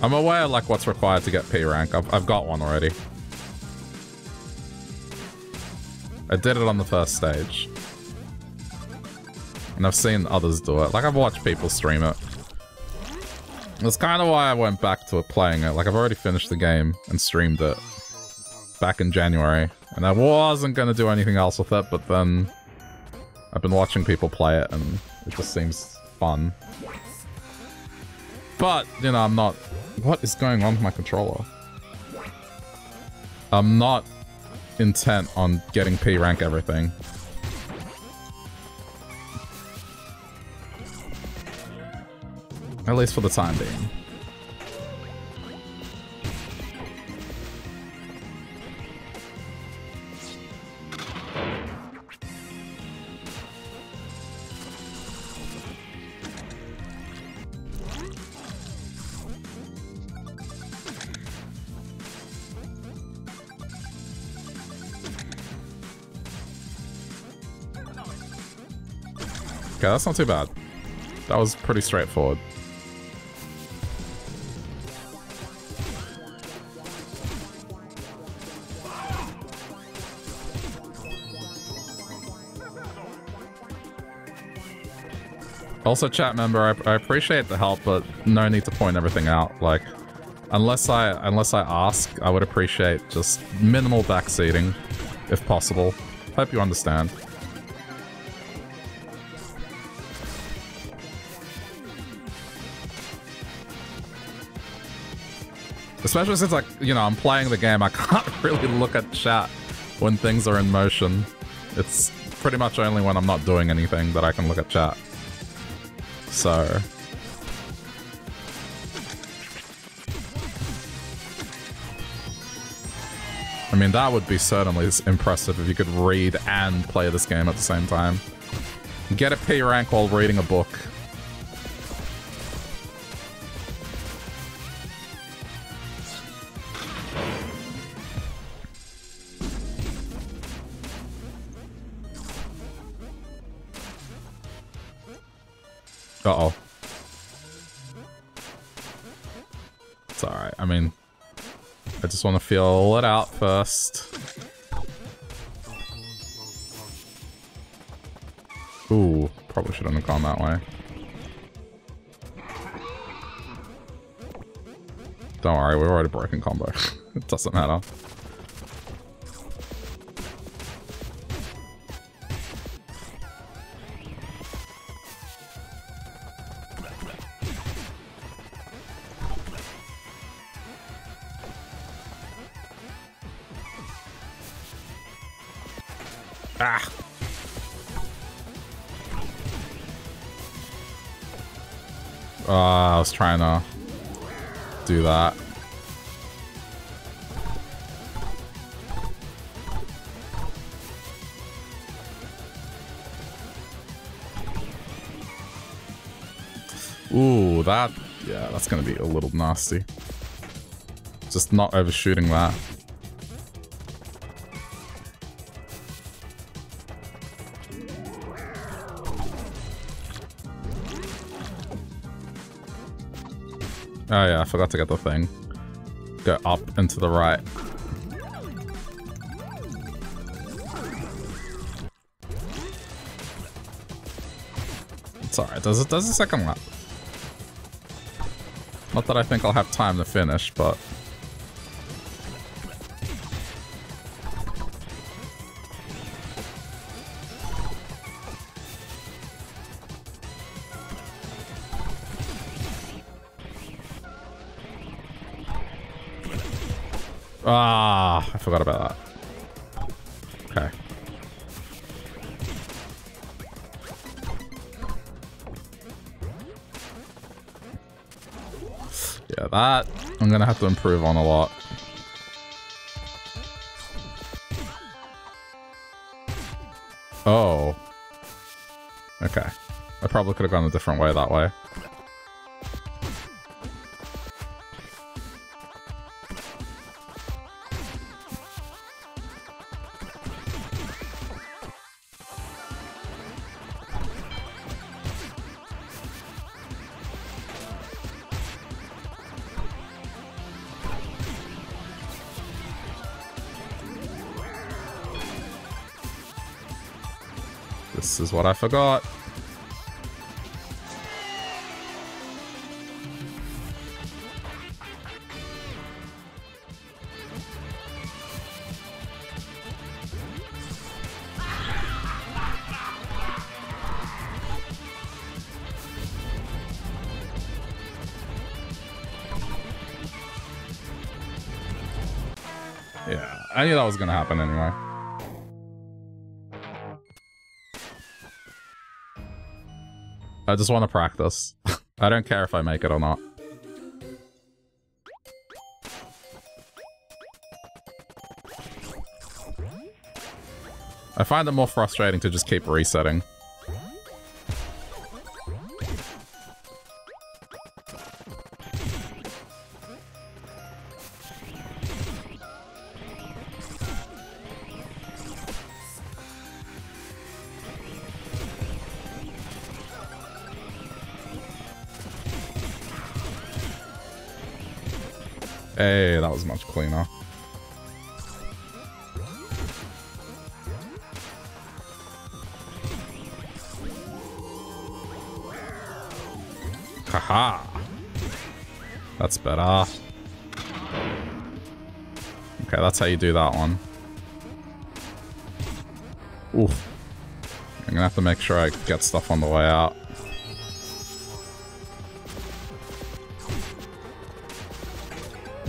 I'm aware, like, what's required to get P rank. I've, I've got one already. I did it on the first stage. And I've seen others do it. Like, I've watched people stream it. That's kind of why I went back to playing it. Like, I've already finished the game and streamed it back in January. And I wasn't going to do anything else with it, but then I've been watching people play it and it just seems fun. But, you know, I'm not... What is going on with my controller? I'm not intent on getting P rank everything. At least for the time being. Okay, that's not too bad. That was pretty straightforward. Also, chat member, I, I, appreciate the help, but no need to point everything out. Like, unless I unless I ask, I would appreciate just minimal backseating, if possible. Hope you understand. Especially since, like, you know, I'm playing the game, I can't really look at chat when things are in motion. It's pretty much only when I'm not doing anything that I can look at chat so... I mean, that would be certainly impressive if you could read and play this game at the same time. Get a P rank while reading a book. Want to feel it out first. Ooh, probably shouldn't have gone that way. Don't worry, we're already broken combo. it doesn't matter. Trying to do that. Ooh, that... Yeah, that's gonna be a little nasty. Just not overshooting that. Oh yeah, I forgot to get the thing. Go up and to the right. Alright, does it does a second lap. Not that I think I'll have time to finish, but improve on a lot. Oh. Okay. I probably could have gone a different way that way. What I forgot. Yeah, I knew that was gonna happen anyway. I just want to practice. I don't care if I make it or not. I find it more frustrating to just keep resetting. Better. Okay, that's how you do that one. Oof. I'm gonna have to make sure I get stuff on the way out.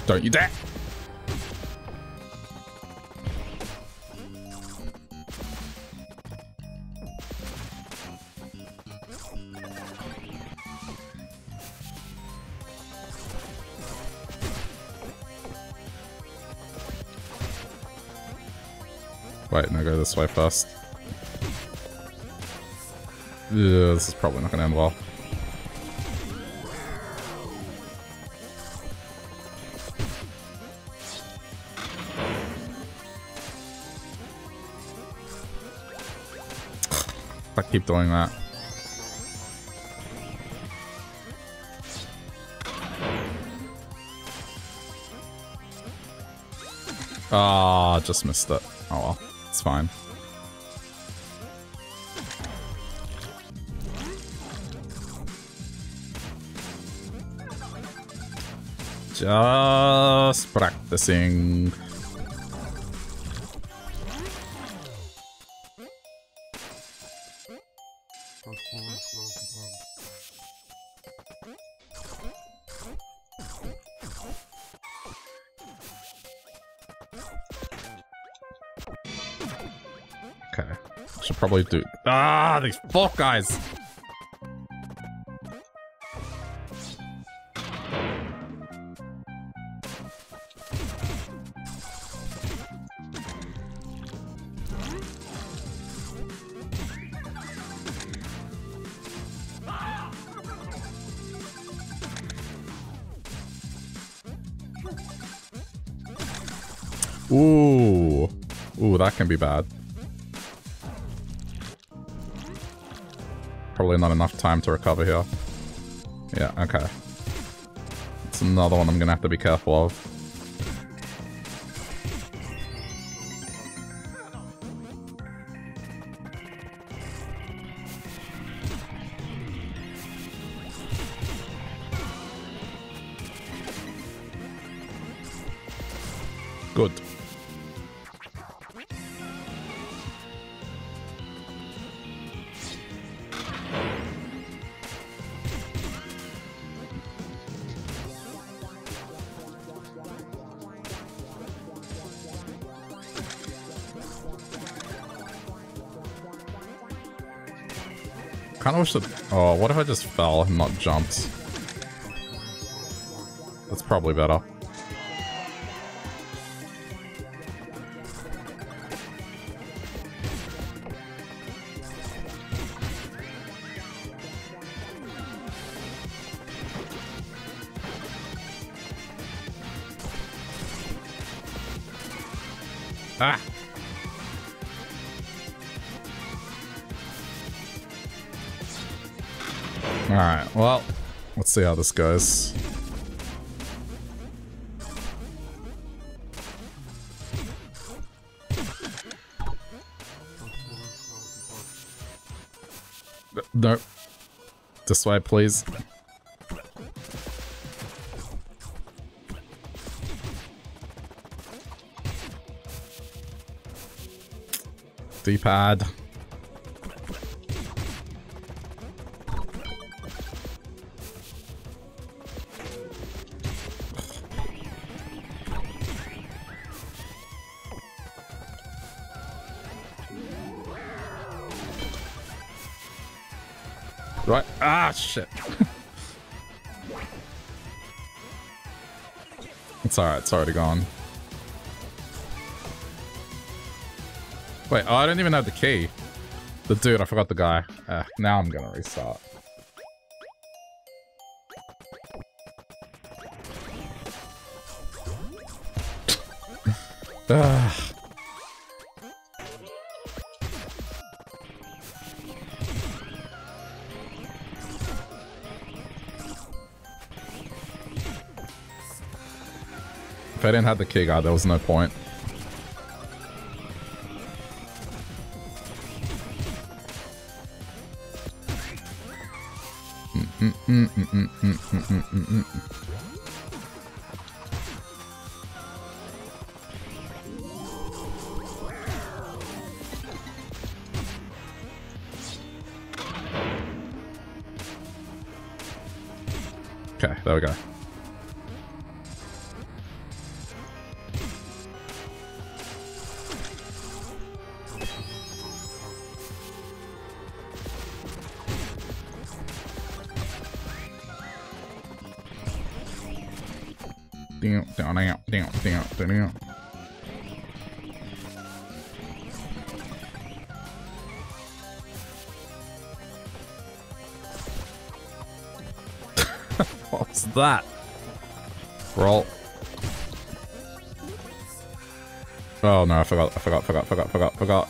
Don't you dare! No, go this way first. Yeah, this is probably not gonna end well. I keep doing that. Ah, oh, just missed it. Oh well, it's fine. Just practicing. Should probably do... Ah, these fuck guys! Ooh. Ooh, that can be bad. Probably not enough time to recover here. Yeah, okay. It's another one I'm gonna have to be careful of. Oh, what if I just fell and not jumped? That's probably better. Let's see how this goes. No. This way, please. D-pad. Alright, it's already gone. Wait, oh, I don't even have the key. The dude, I forgot the guy. Uh, now I'm gonna restart. Ugh. I didn't have the key guard, there was no point. Okay, there we go. No, I forgot, I forgot, forgot, forgot, forgot, forgot.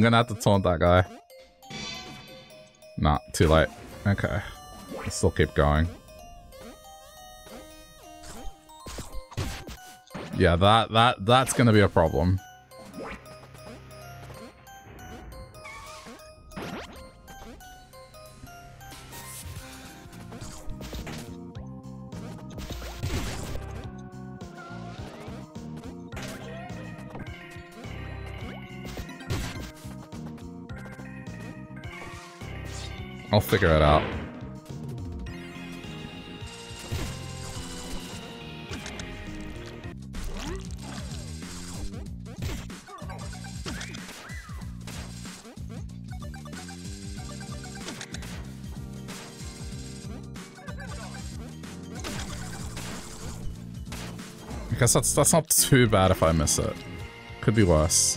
I'm gonna have to taunt that guy. Nah, too late. Okay. I'll still keep going. Yeah, that that that's gonna be a problem. Figure it out. I guess that's that's not too bad if I miss it. Could be worse.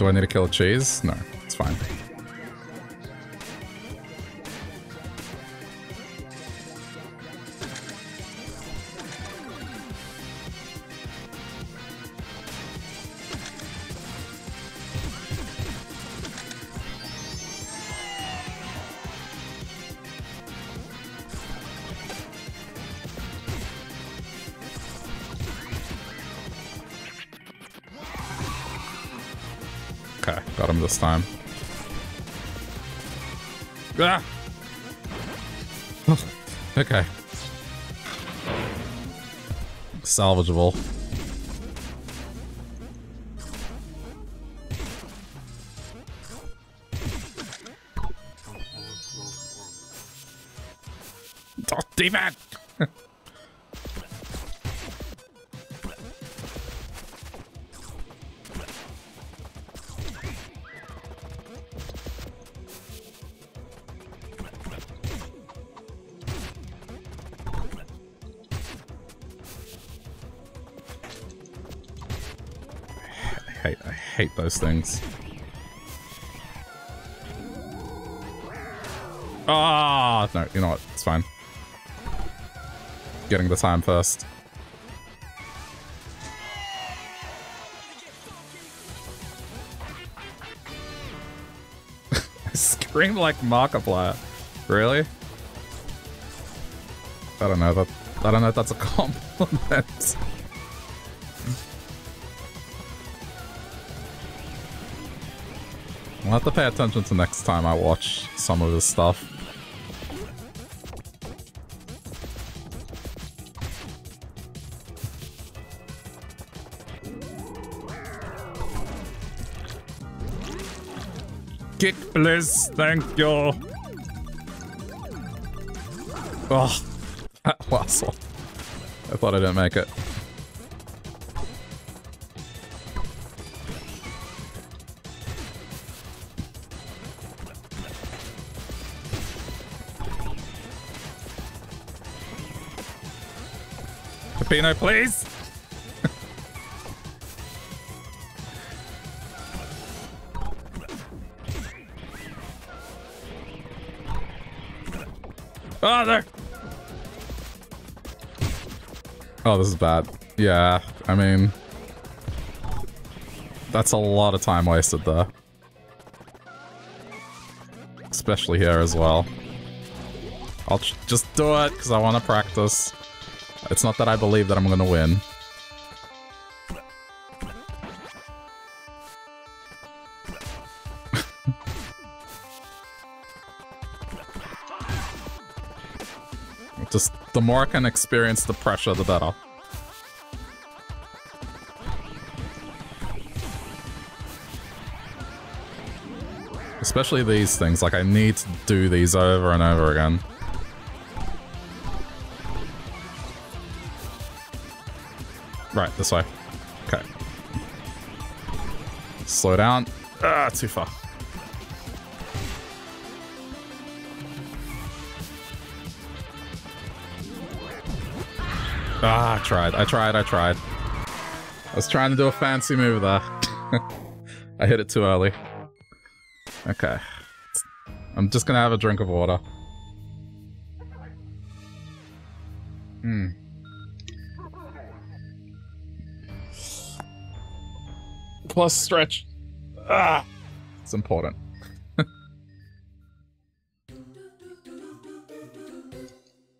Do I need to kill a cheese? No, it's fine. This time. Ah! okay. Salvageable. Oh, things. Ah, no, you know what? It's fine. Getting the time first. I scream like Markiplier. Really? I don't know, that I don't know if that's a compliment. I'll have to pay attention to next time I watch some of this stuff. Kick, please. Thank you. Oh, that last one. I thought I didn't make it. Peppino, please! oh, there! Oh, this is bad. Yeah, I mean... That's a lot of time wasted there. Especially here as well. I'll just do it, because I want to practice. It's not that I believe that I'm gonna win. Just the more I can experience the pressure, the better. Especially these things, like I need to do these over and over again. Right, this way. Okay. Slow down. Ah, too far. Ah, I tried. I tried. I tried. I was trying to do a fancy move there. I hit it too early. Okay. I'm just gonna have a drink of water. Plus stretch. Ah! It's important.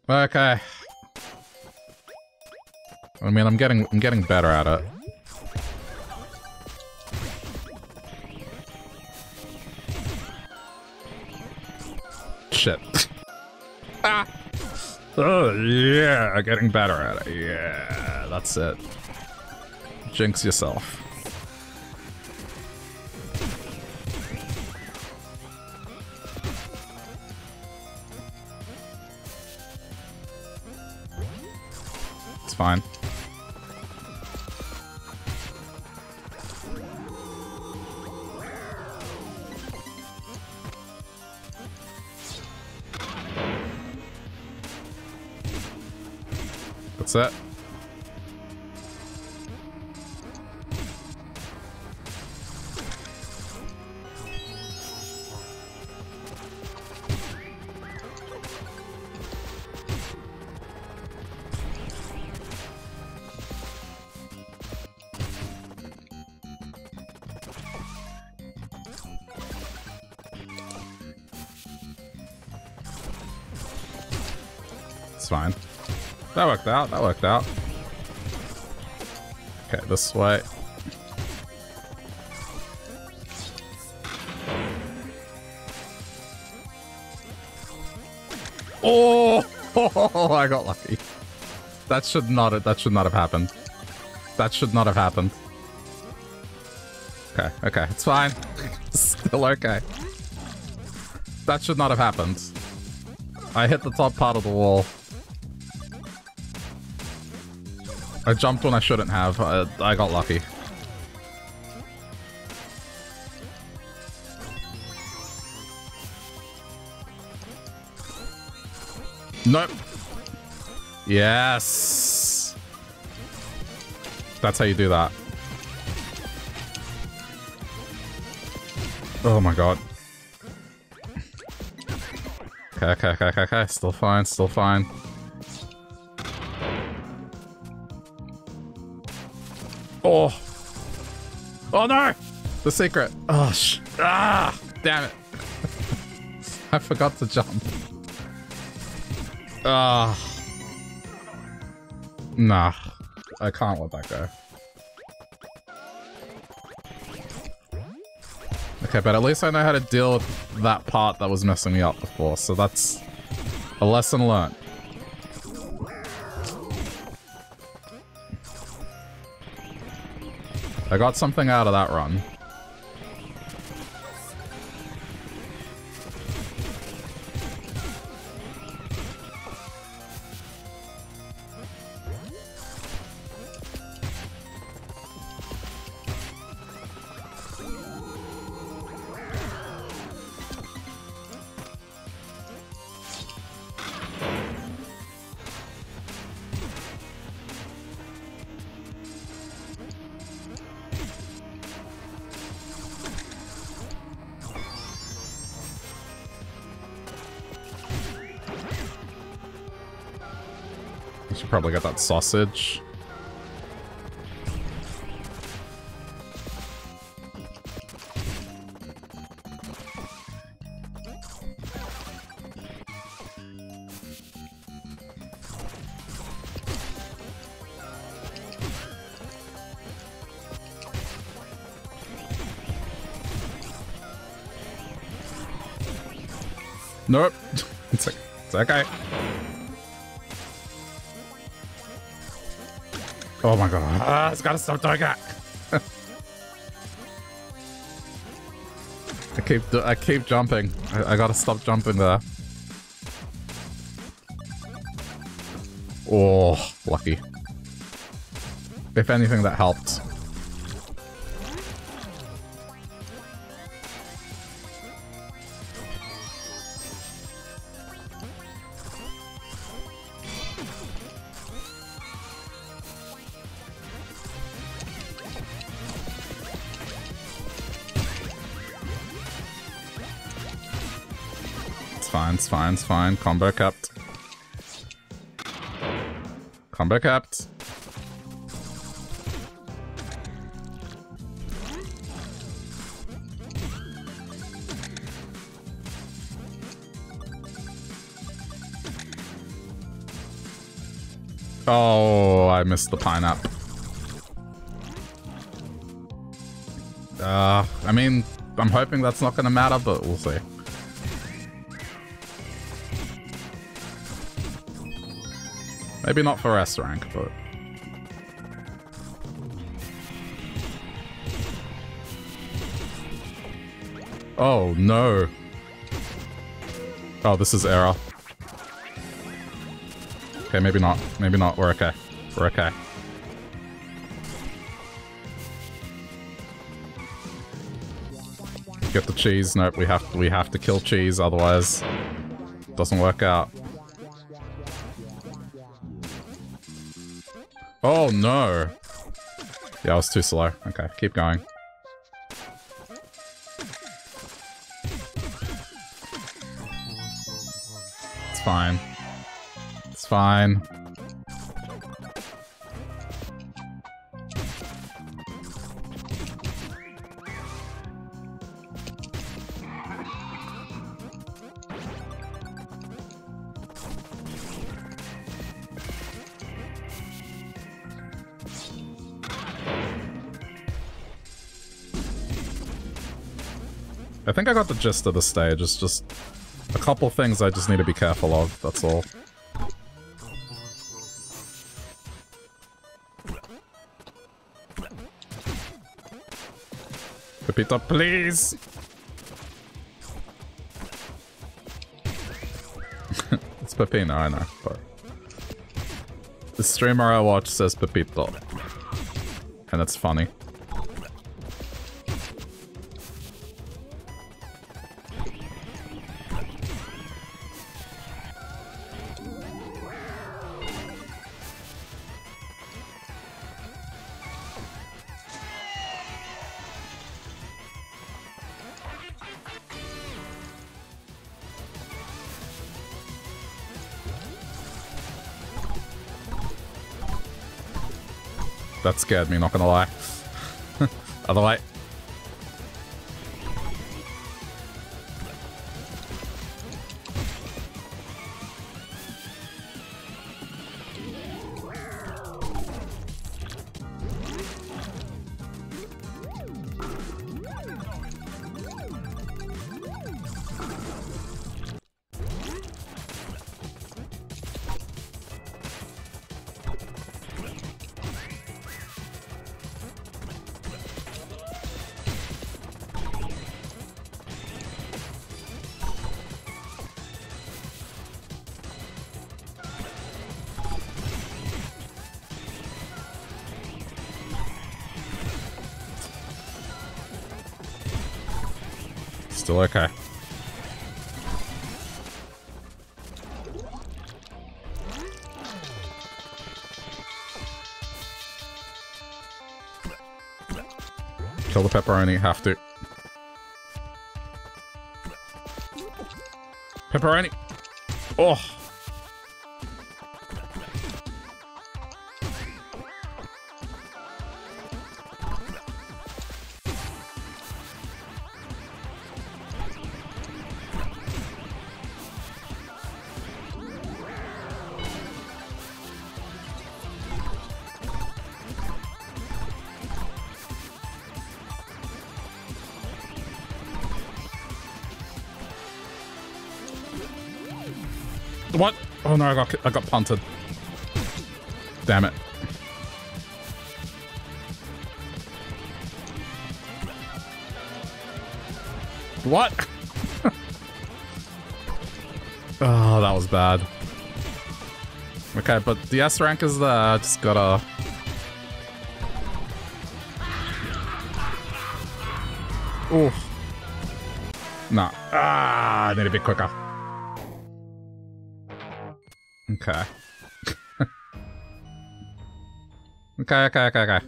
okay. I mean, I'm getting I'm getting better at it. Shit. ah. Oh yeah, getting better at it. Yeah, that's it. Jinx yourself. Fine. That's it. That worked out. That worked out. Okay, this way. Oh, oh, I got lucky. That should not that should not have happened. That should not have happened. Okay, okay, it's fine. Still okay. That should not have happened. I hit the top part of the wall. I jumped when I shouldn't have. I, I got lucky. Nope. Yes. That's how you do that. Oh my god. Okay, okay, okay, okay, okay. Still fine, still fine. Oh no! The secret. Oh, sh ah! Damn it. I forgot to jump. Ah. Nah, I can't let that go. Okay, but at least I know how to deal with that part that was messing me up before, so that's a lesson learned. I got something out of that run. Probably got that sausage. Nope. it's, it's okay. My god. Ah, it's gotta stop doing that. I keep I keep jumping. I, I gotta stop jumping there. Oh, lucky. If anything, that helped. Fine, it's fine. Combo capped. Combo capped. Oh, I missed the pineapple. Uh, I mean, I'm hoping that's not going to matter, but we'll see. Maybe not for S rank, but... Oh, no. Oh, this is error. Okay, maybe not. Maybe not. We're okay. We're okay. Get the cheese. Nope, we have to, we have to kill cheese, otherwise doesn't work out. Oh, no. Yeah, I was too slow. Okay, keep going. It's fine. It's fine. Gist of the stage. It's just a couple things I just need to be careful of, that's all. Pepito, please! it's Pepino, I know, but... The streamer I watch says Pepito. And it's funny. That scared me, not gonna lie. Other Pepperoni, have to. Pepperoni! Oh! No, I got I got punted. Damn it. What? oh, that was bad. Okay, but the S rank is there. I just gotta... Oof. Nah. Ah, I need to be quicker. Okay. okay, okay, okay, okay.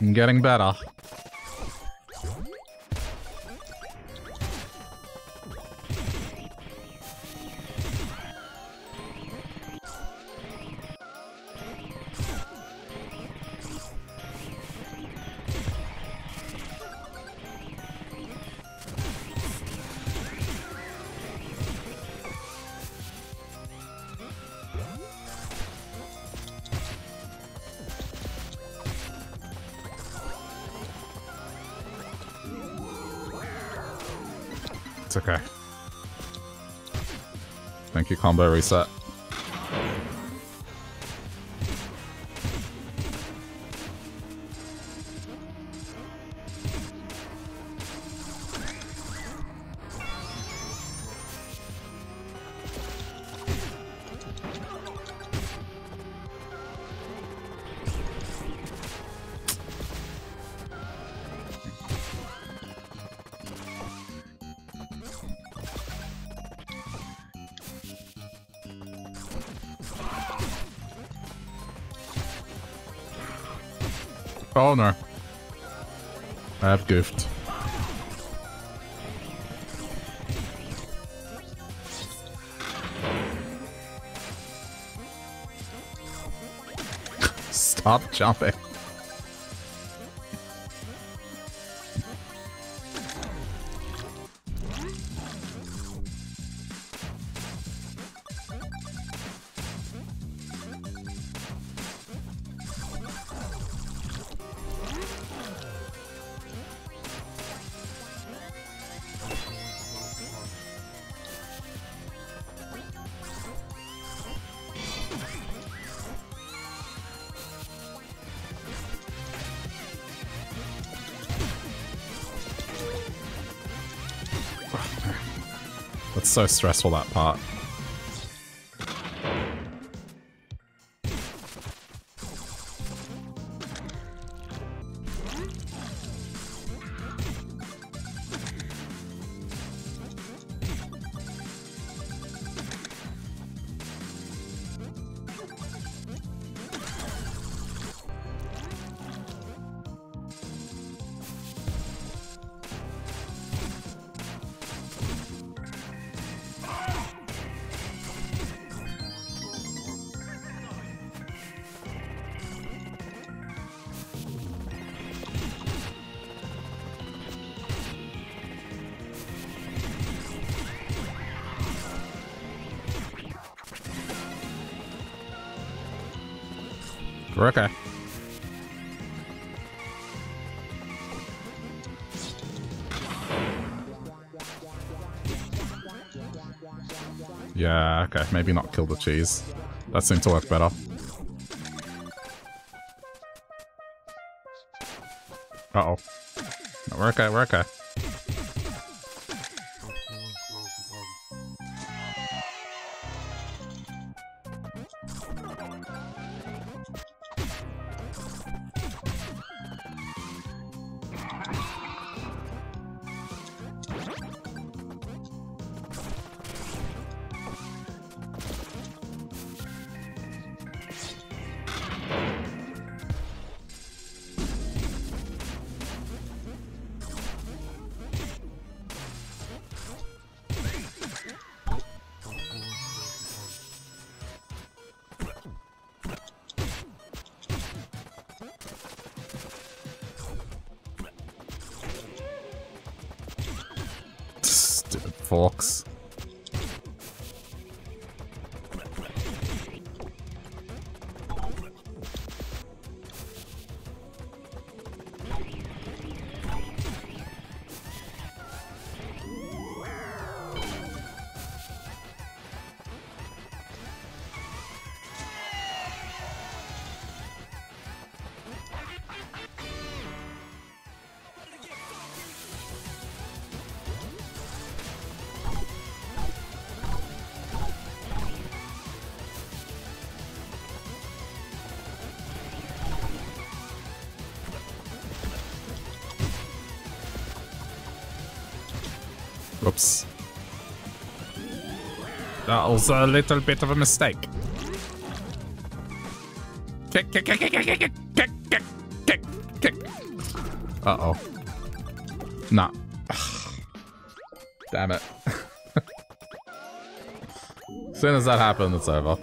I'm getting better. Combo reset. Oh no. I have goofed. Stop jumping. So stressful, that part. Okay. Yeah, okay. Maybe not kill the cheese. That seemed to work better. Uh-oh. No, we're okay, we're okay. Was a little bit of a mistake. Kick, kick, kick, kick, kick, kick, kick, kick, kick, kick. Uh-oh. Nah. Damn it. as soon as that happens, it's over.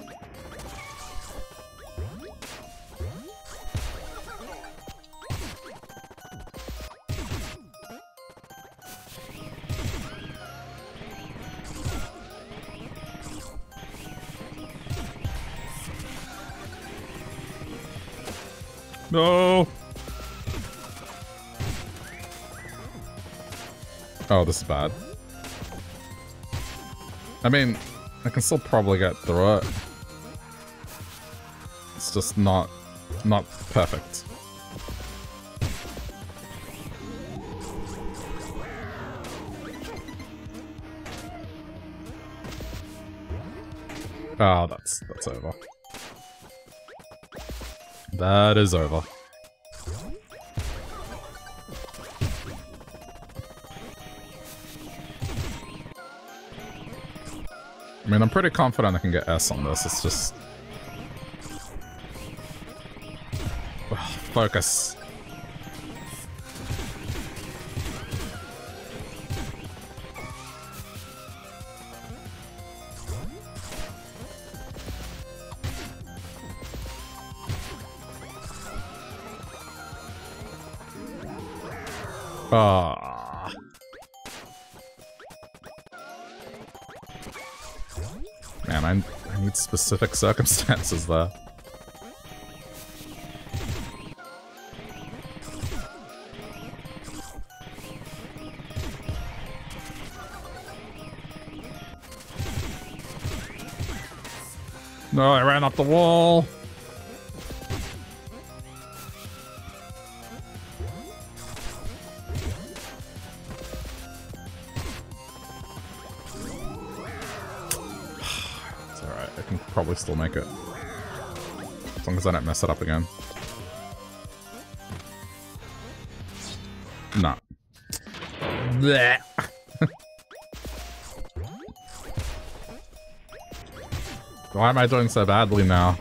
Oh, this is bad. I mean, I can still probably get through it. It's just not, not perfect. Oh, that's, that's over. That is over. I mean, I'm pretty confident I can get S on this. It's just... Focus. Ah. Specific circumstances there. No, I ran up the wall. Still make it. As long as I don't mess it up again. Nah. Blech. Why am I doing so badly now?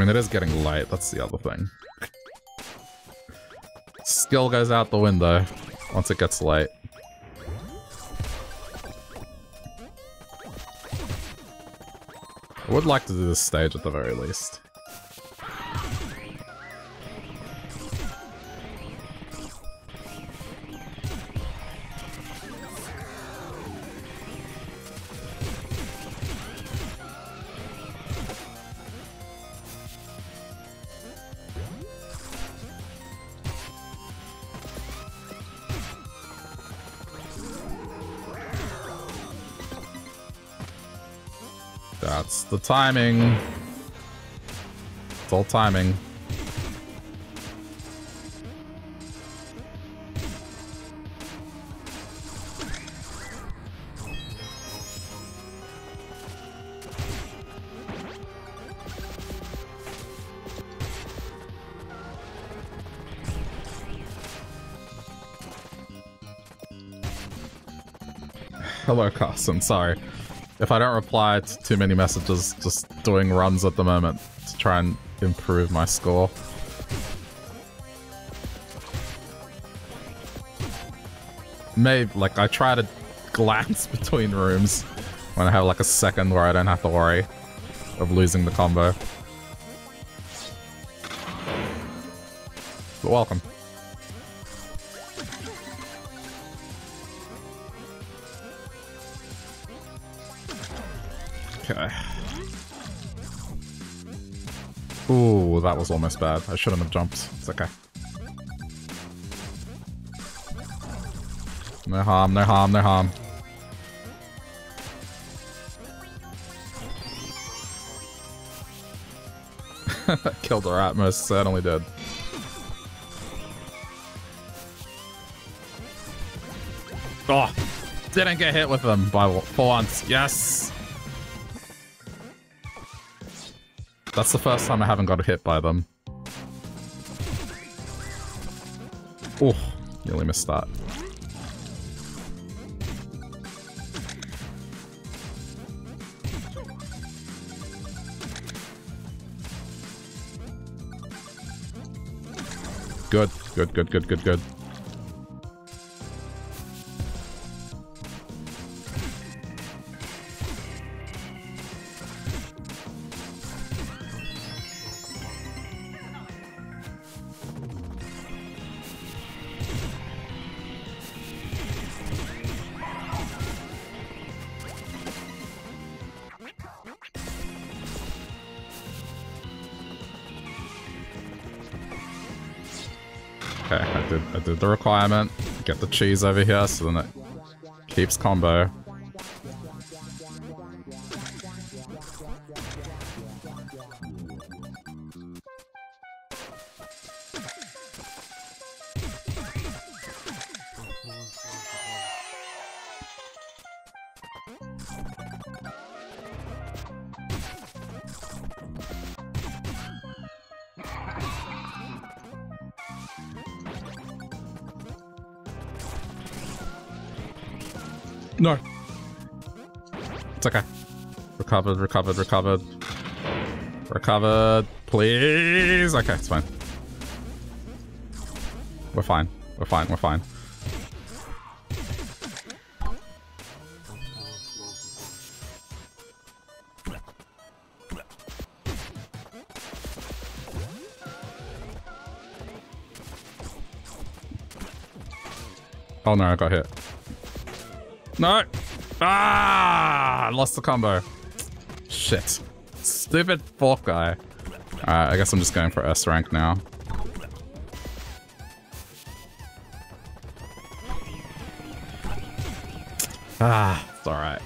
Mean, it is getting light, that's the other thing. Skill goes out the window once it gets light. I would like to do this stage at the very least. Timing. It's all timing. Hello, Carson. Sorry. If I don't reply to too many messages, just doing runs at the moment to try and improve my score. maybe, like, I try to glance between rooms when I have, like, a second where I don't have to worry of losing the combo. But welcome. Ooh, that was almost bad. I shouldn't have jumped. It's okay. No harm, no harm, no harm. Killed our Atmos, certainly did. Oh, didn't get hit with them by for once. Yes. That's the first time I haven't got hit by them. Oh, nearly missed that. Good, good, good, good, good, good. The requirement. Get the cheese over here so then it keeps combo. No. It's okay. Recovered, recovered, recovered. Recovered, please. Okay, it's fine. We're fine. We're fine. We're fine. Oh no, I got hit. No. Ah, lost the combo. Shit. Stupid fourth guy. Alright, I guess I'm just going for S rank now. Ah, it's alright.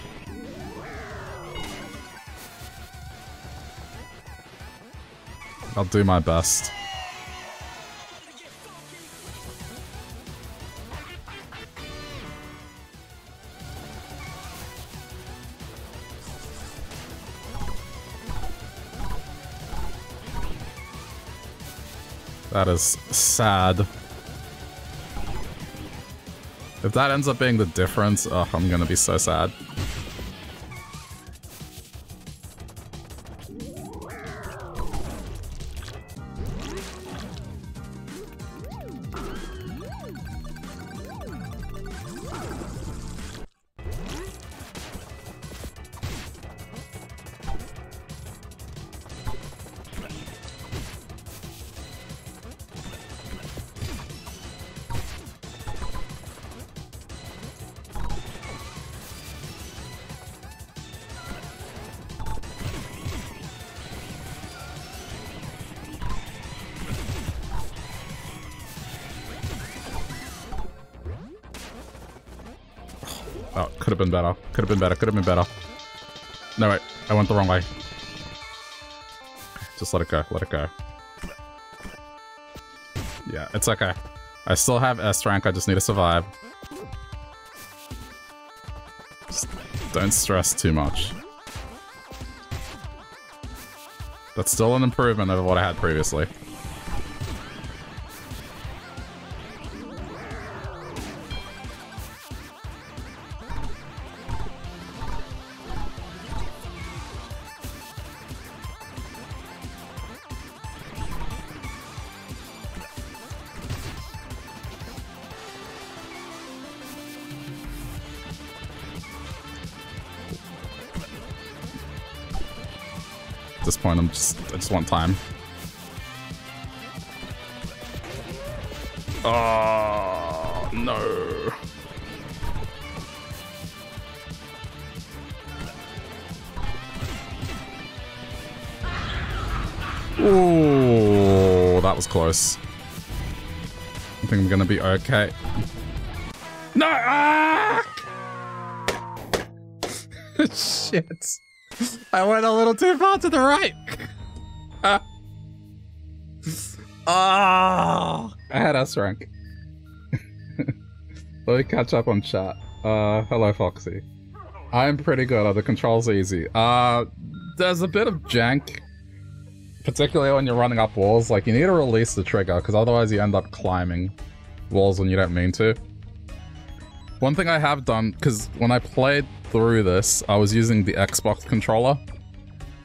I'll do my best. That is sad. If that ends up being the difference, oh, I'm gonna be so sad. Been better. Could have been better. Could have been better. No, wait. I went the wrong way. Just let it go. Let it go. Yeah, it's okay. I still have S rank. I just need to survive. Just don't stress too much. That's still an improvement over what I had previously. Point, I'm just I just want time. Oh no. Ooh, that was close. I think I'm gonna be okay. No! Ah! Shit. I went a little too far to the right. Rank. Let me catch up on chat. Uh, hello, Foxy. I'm pretty good. The controls are easy. Uh, there's a bit of jank particularly when you're running up walls, like you need to release the trigger because otherwise you end up climbing walls when you don't mean to. One thing I have done, because when I played through this, I was using the Xbox controller,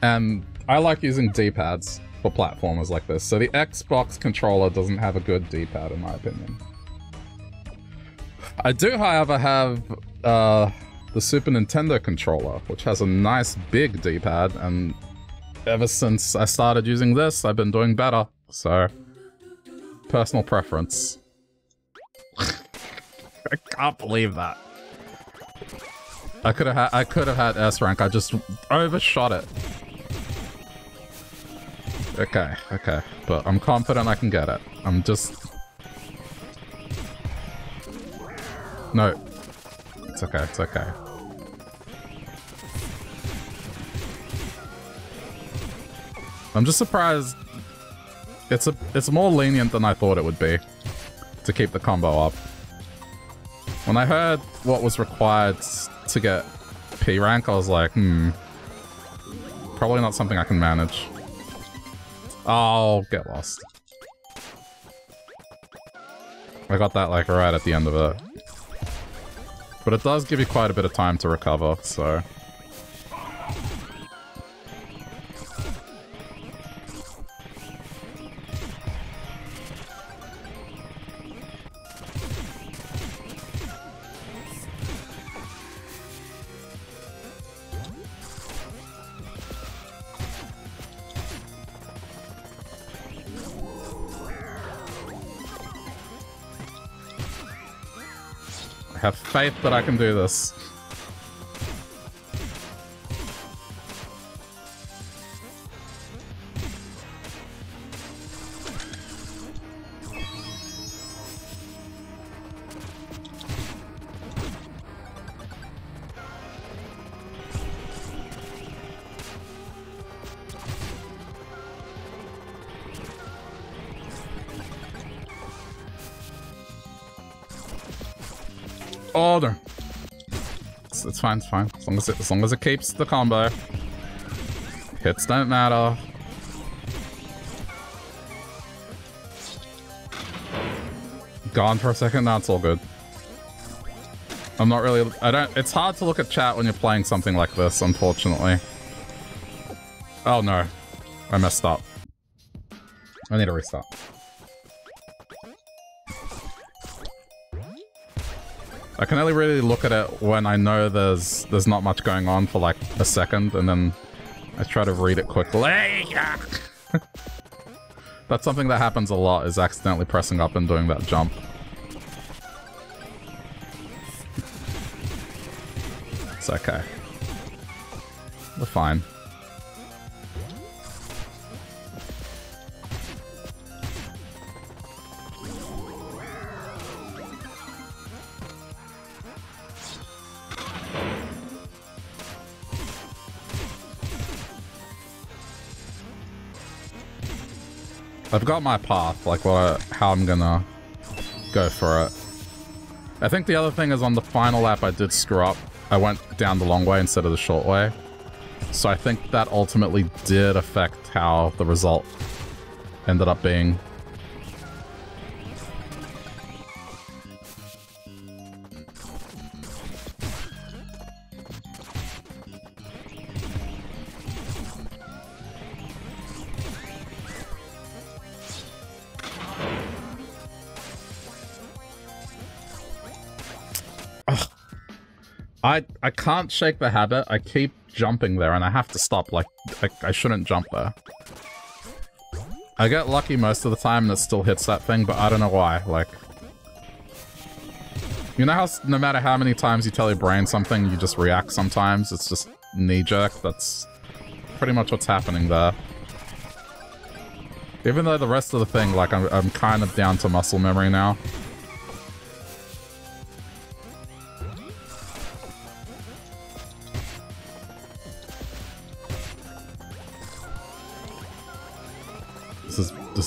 and I like using D-pads for platformers like this, so the Xbox controller doesn't have a good D-pad in my opinion. I do, however, have uh, the Super Nintendo controller, which has a nice big D-pad and ever since I started using this, I've been doing better. So, personal preference. I can't believe that. I could have had I could have had S rank. I just overshot it. Okay, okay, but I'm confident I can get it. I'm just No. It's okay, it's okay. I'm just surprised it's a it's more lenient than I thought it would be to keep the combo up. When I heard what was required to get P rank, I was like, hmm. Probably not something I can manage. I'll get lost. I got that like right at the end of it. But it does give you quite a bit of time to recover, so... faith that I can do this. Fine, it's fine. As long as, it, as long as it keeps the combo. Hits don't matter. Gone for a second? That's all good. I'm not really... I don't... It's hard to look at chat when you're playing something like this, unfortunately. Oh no. I messed up. I need to restart. I can only really look at it when I know there's there's not much going on for like a second, and then I try to read it quickly. That's something that happens a lot, is accidentally pressing up and doing that jump. It's okay. We're fine. I've got my path, like what, how I'm gonna go for it. I think the other thing is on the final lap I did screw up. I went down the long way instead of the short way. So I think that ultimately did affect how the result ended up being. I can't shake the habit. I keep jumping there and I have to stop. Like, I, I shouldn't jump there. I get lucky most of the time and it still hits that thing, but I don't know why. Like, you know how no matter how many times you tell your brain something, you just react sometimes? It's just knee-jerk. That's pretty much what's happening there. Even though the rest of the thing, like, I'm, I'm kind of down to muscle memory now.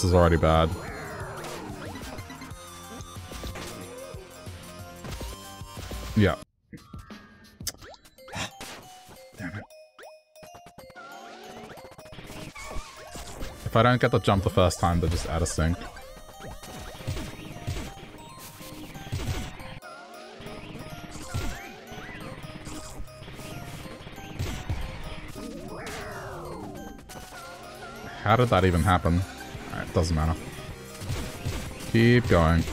This is already bad. Yeah. Damn it. If I don't get the jump the first time, they just add a sync. How did that even happen? Doesn't matter. Keep going.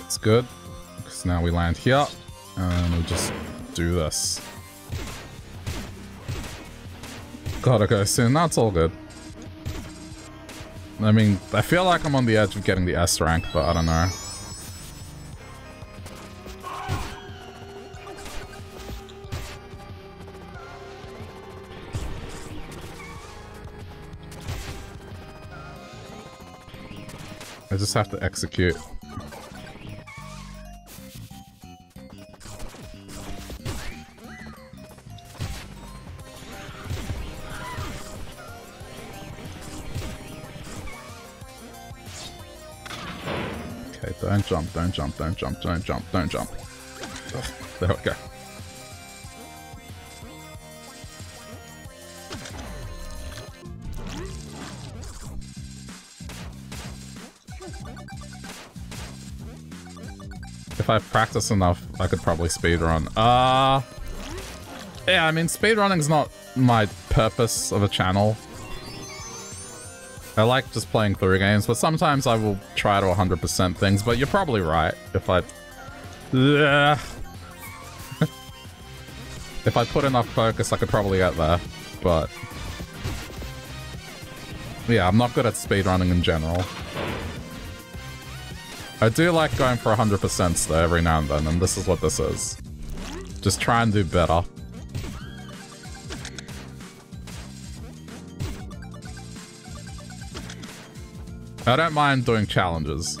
It's good. Because now we land here. And we just do this. Gotta go soon. That's all good. I mean, I feel like I'm on the edge of getting the S rank, but I don't know. Just have to execute. Okay, don't jump, don't jump, don't jump, don't jump, don't jump. There we go. I practice enough, I could probably speedrun. Uh... Yeah, I mean, speedrunning's not my purpose of a channel. I like just playing through games, but sometimes I will try to 100% things, but you're probably right. If I... If I put enough focus, I could probably get there, but... Yeah, I'm not good at speedrunning in general. I do like going for 100% though every now and then, and this is what this is. Just try and do better. I don't mind doing challenges.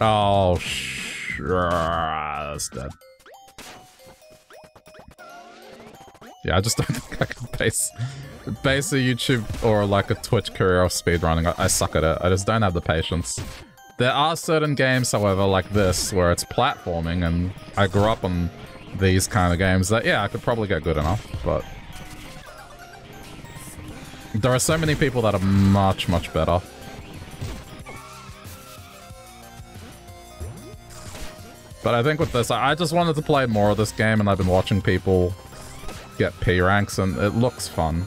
Oh, sure. That's dead. Yeah, I just don't think I can base, base a YouTube or like a Twitch career off speedrunning. I, I suck at it. I just don't have the patience. There are certain games, however, like this, where it's platforming, and I grew up on these kind of games that, yeah, I could probably get good enough, but... There are so many people that are much, much better. But I think with this, I just wanted to play more of this game, and I've been watching people get P ranks, and it looks fun.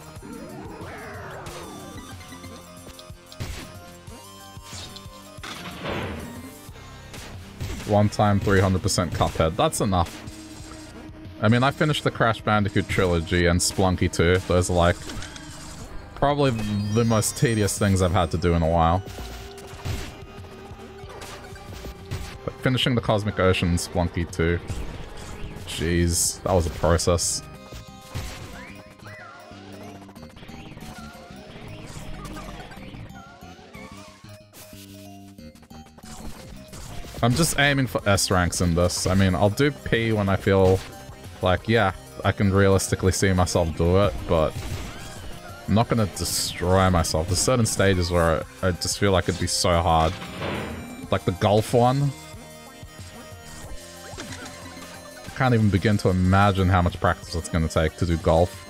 One time 300% Cuphead. That's enough. I mean, I finished the Crash Bandicoot trilogy and Spelunky 2. Those are like probably the most tedious things I've had to do in a while. But finishing the Cosmic Ocean and Spelunky 2. Jeez, that was a process. I'm just aiming for S ranks in this. I mean, I'll do P when I feel like, yeah, I can realistically see myself do it, but I'm not gonna destroy myself. There's certain stages where I, just feel like it'd be so hard. Like the golf one. I can't even begin to imagine how much practice it's gonna take to do golf.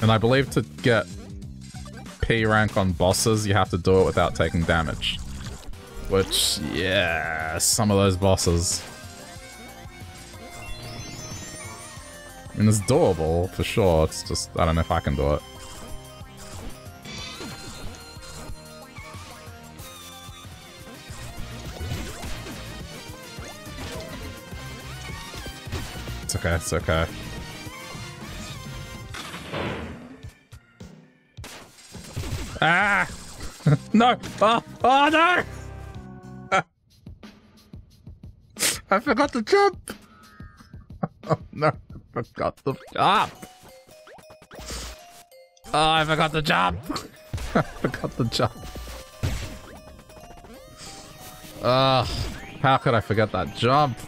And I believe to get P rank on bosses, you have to do it without taking damage. Which, yeah, some of those bosses. I mean, it's doable, for sure. It's just, I don't know if I can do it. It's okay, it's okay. Ah! no! Oh, oh no! I forgot to jump! Oh no, I forgot to jump! Oh, I forgot to jump! I forgot to jump. Ugh, how could I forget that jump?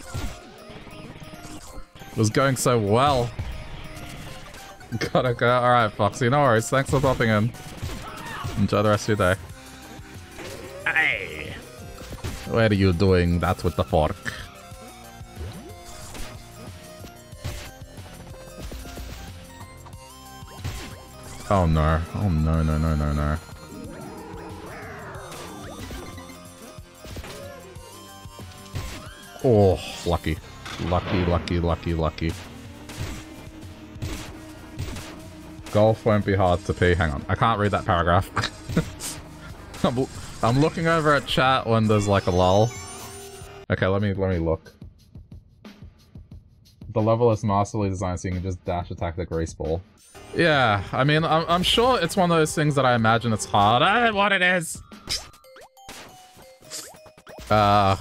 It was going so well. Gotta go. Alright, Foxy, no worries. Thanks for popping in. Enjoy the rest of your day. Hey! What are you doing that with the fork? Oh no. Oh no, no, no, no, no. Oh, lucky. Lucky, lucky, lucky, lucky. Golf won't be hard to pee. Hang on, I can't read that paragraph. I'm, I'm looking over at chat when there's like a lull. Okay, let me let me look. The level is masterly designed so you can just dash attack the grease ball. Yeah, I mean, I'm, I'm sure it's one of those things that I imagine it's hard. I what it is. Uh,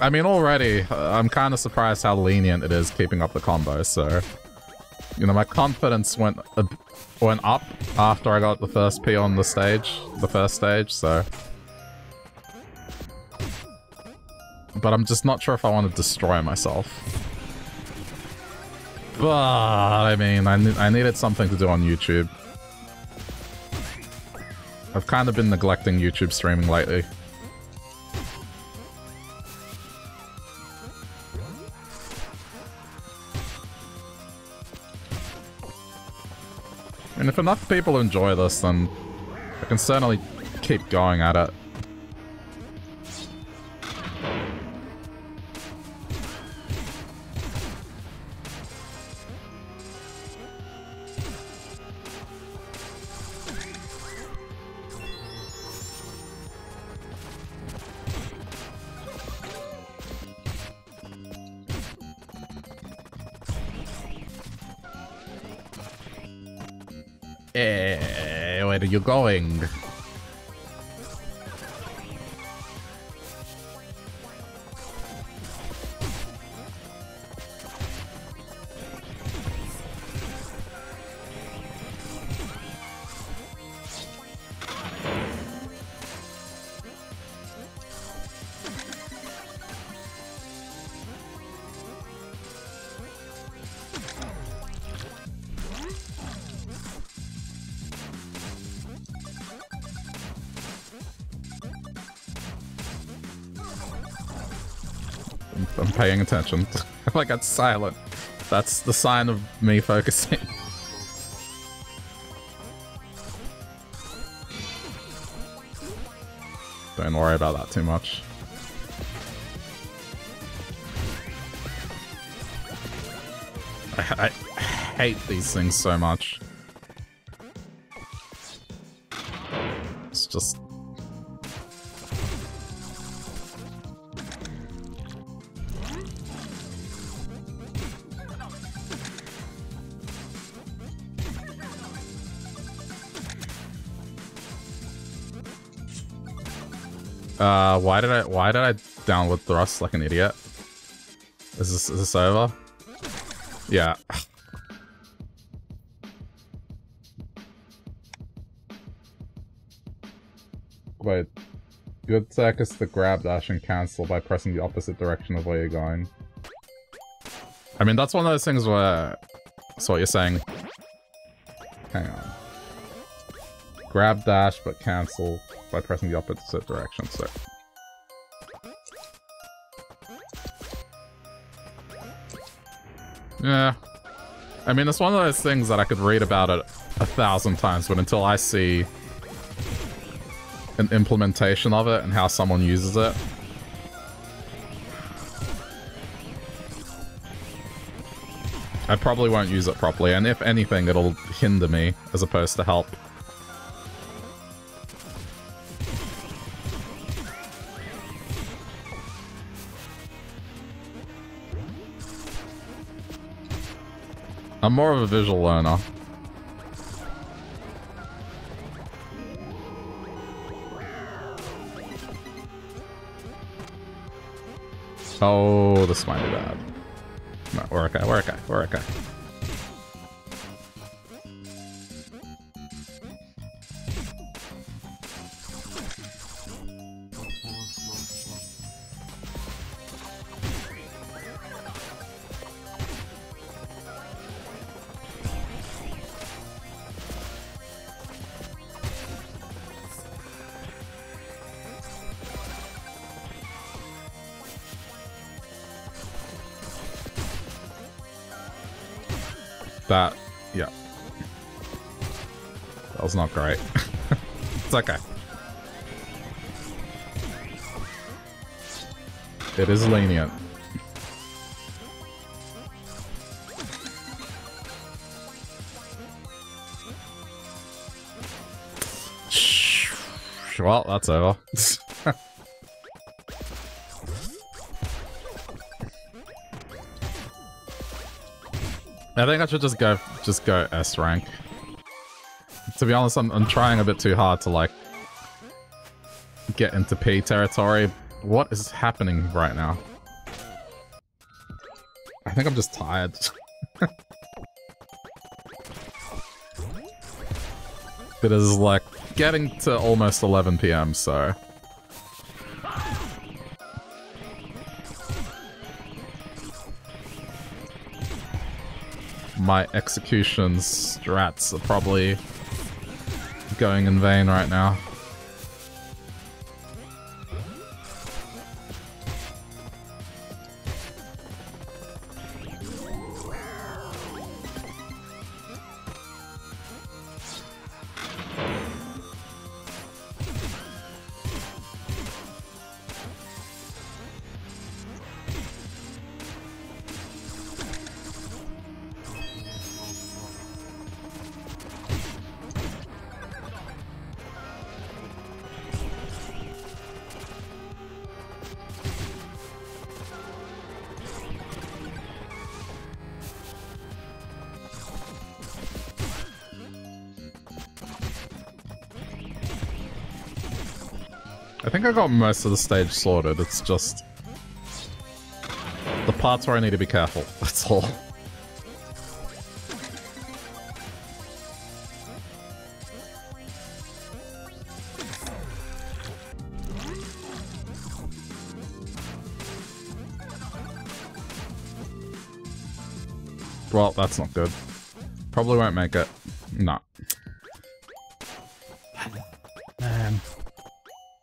I mean, already, uh, I'm kind of surprised how lenient it is keeping up the combo, so... You know, my confidence went uh, went up after I got the first P on the stage, the first stage, so... But I'm just not sure if I want to destroy myself. But, I mean, I, ne I needed something to do on YouTube. I've kind of been neglecting YouTube streaming lately. And if enough people enjoy this, then I can certainly keep going at it. Where are you going? Paying attention. I got silent, that's the sign of me focusing. Don't worry about that too much. I, I hate these things so much. It's just... Uh, why did I why did I download thrust like an idiot? Is this is this over? Yeah. Wait. Good tech is to grab dash and cancel by pressing the opposite direction of where you're going. I mean, that's one of those things where... That's what you're saying. Hang on. Grab dash, but cancel by pressing the opposite direction, so... Yeah. I mean, it's one of those things that I could read about it a thousand times, but until I see an implementation of it and how someone uses it. I probably won't use it properly, and if anything, it'll hinder me as opposed to help. I'm more of a visual learner. Oh, this might be bad. We're okay. that... not great. it's okay. It is lenient. Well, that's over. I think I should just go just go S rank. To be honest, I'm, I'm trying a bit too hard to like get into P territory. What is happening right now? I think I'm just tired. it is like getting to almost 11 p.m. so my execution strats are probably going in vain right now. Got most of the stage sorted. It's just... The parts where I need to be careful. That's all. Well, that's not good. Probably won't make it. No.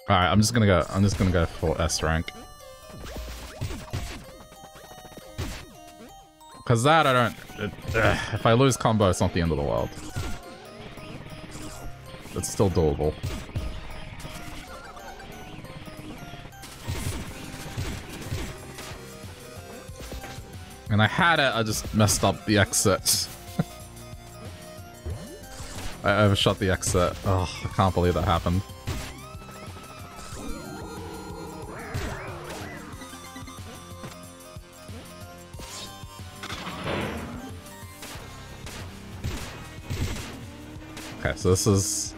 Alright, I'm just gonna go I'm just gonna go for S rank. Cause that I don't if I lose combo it's not the end of the world. It's still doable. And I had it, I just messed up the exit. I overshot the exit. Oh, I can't believe that happened. This is...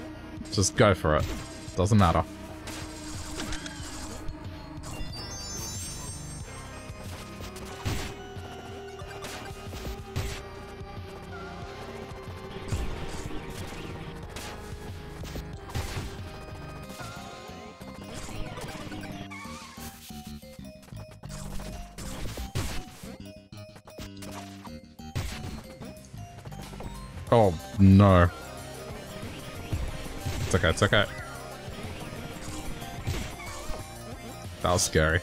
Just go for it. Doesn't matter. go.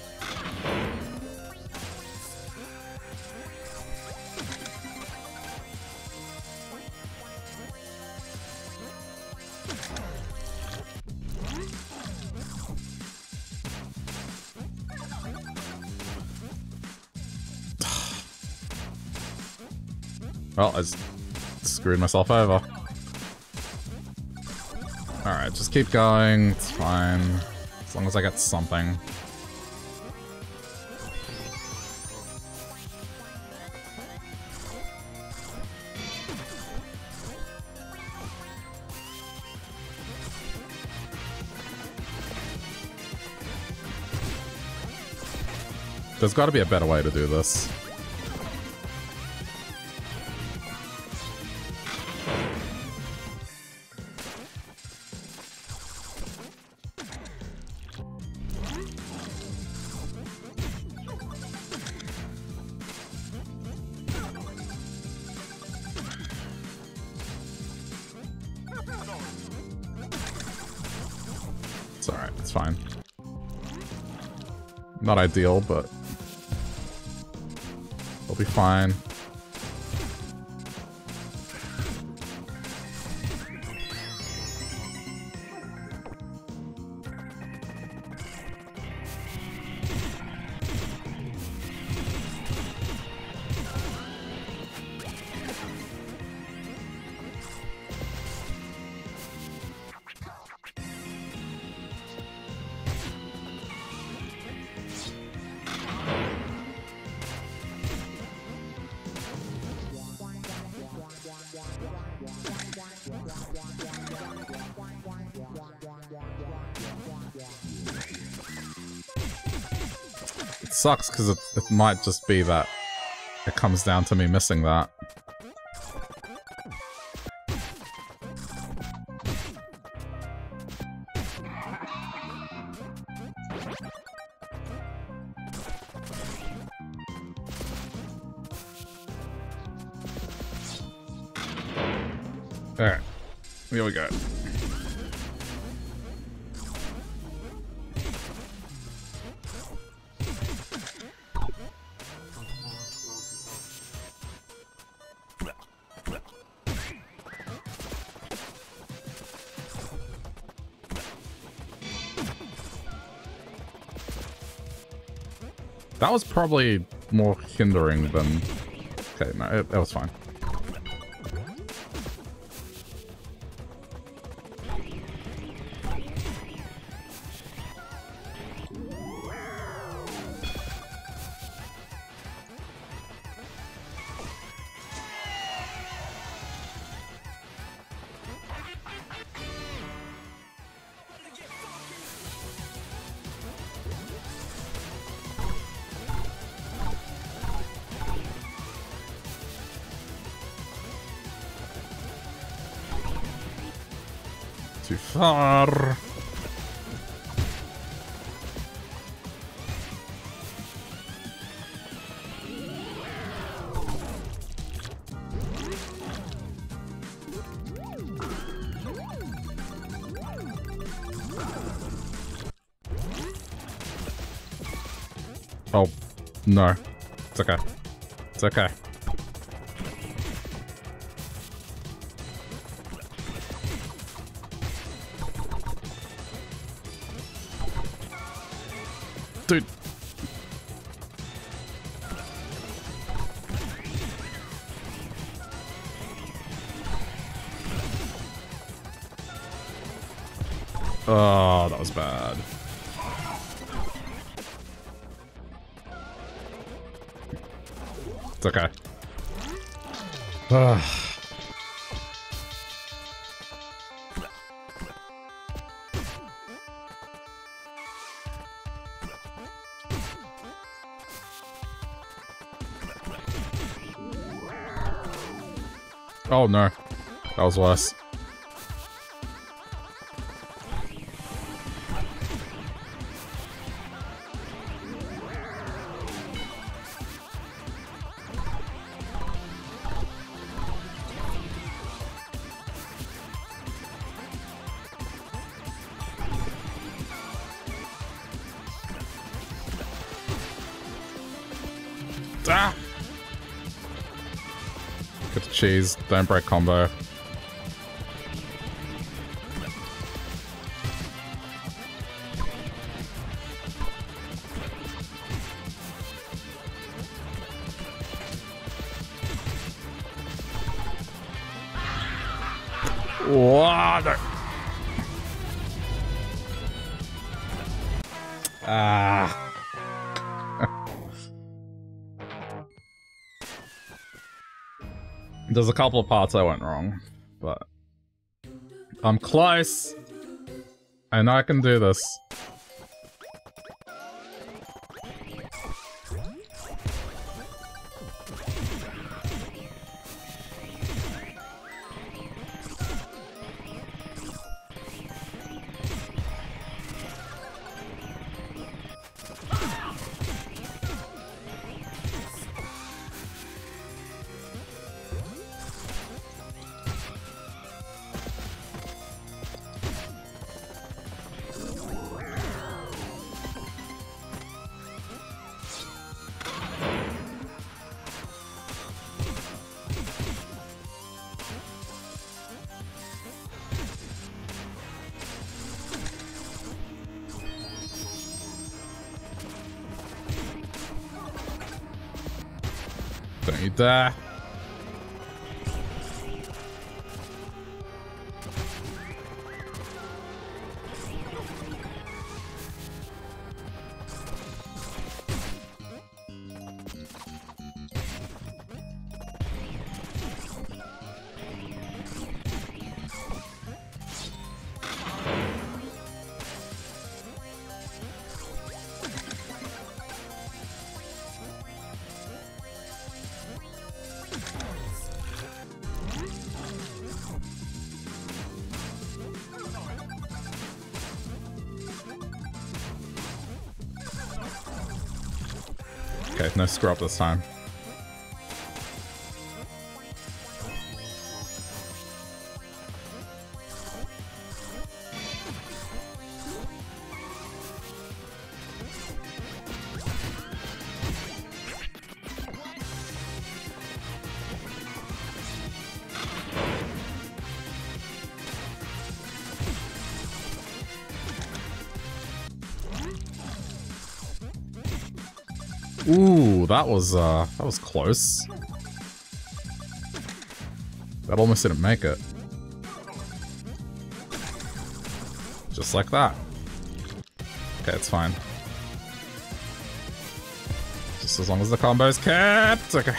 Well, I screwed myself over. Alright, just keep going. It's fine. As long as I get something. There's got to be a better way to do this. It's alright, it's fine. Not ideal, but fine. Sucks because it, it might just be that it comes down to me missing that. Probably more hindering than... Okay, no, it, it was fine. No. It's okay. It's okay. That was worse. Ah. cheese. Don't break combo. There's a couple of parts I went wrong, but I'm close. Know I can do this. No screw up this time. That was, uh, that was close. That almost didn't make it. Just like that. Okay, it's fine. Just as long as the combo's kept. Okay.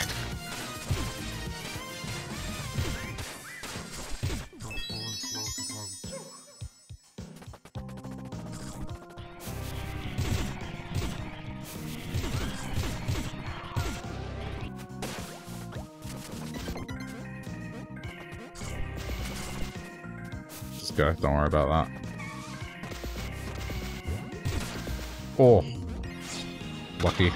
Worry about that. Oh. Lucky.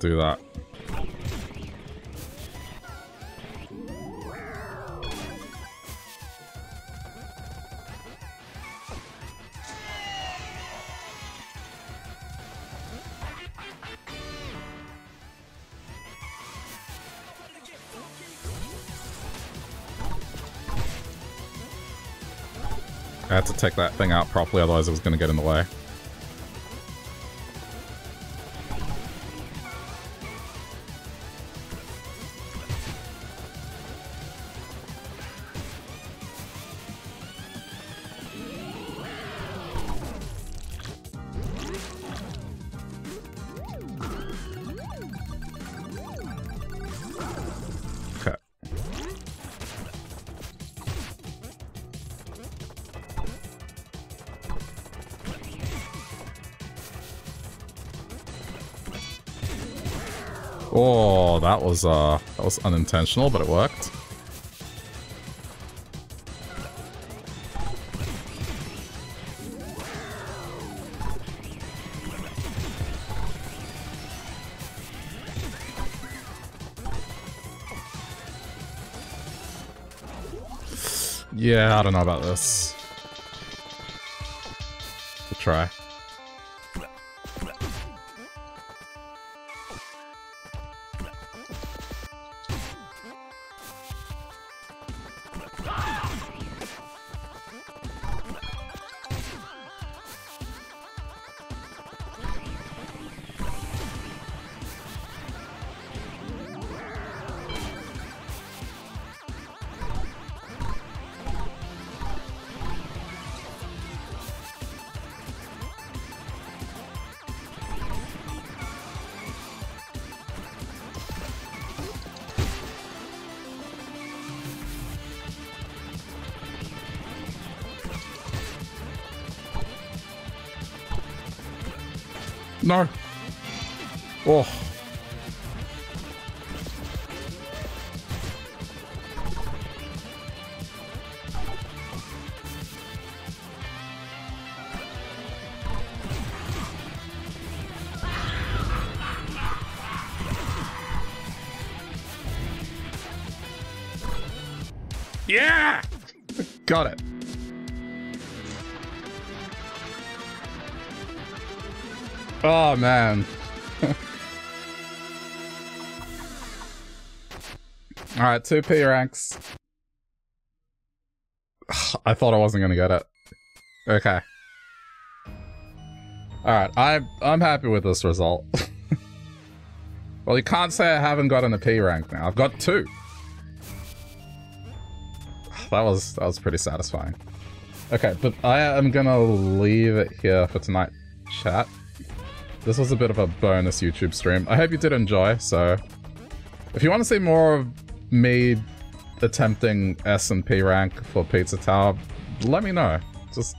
Do that. I had to take that thing out properly, otherwise it was going to get in the way. That was uh that was unintentional, but it worked. Yeah, I don't know about this. We'll try. No. Oh. Alright, 2P ranks. I thought I wasn't gonna get it. Okay. Alright, I'm, I'm happy with this result. well, you can't say I haven't gotten a P rank now. I've got two. That was, that was pretty satisfying. Okay, but I am gonna leave it here for tonight, chat. This was a bit of a bonus YouTube stream. I hope you did enjoy, so... If you want to see more of me attempting S and P rank for Pizza Tower, let me know. Just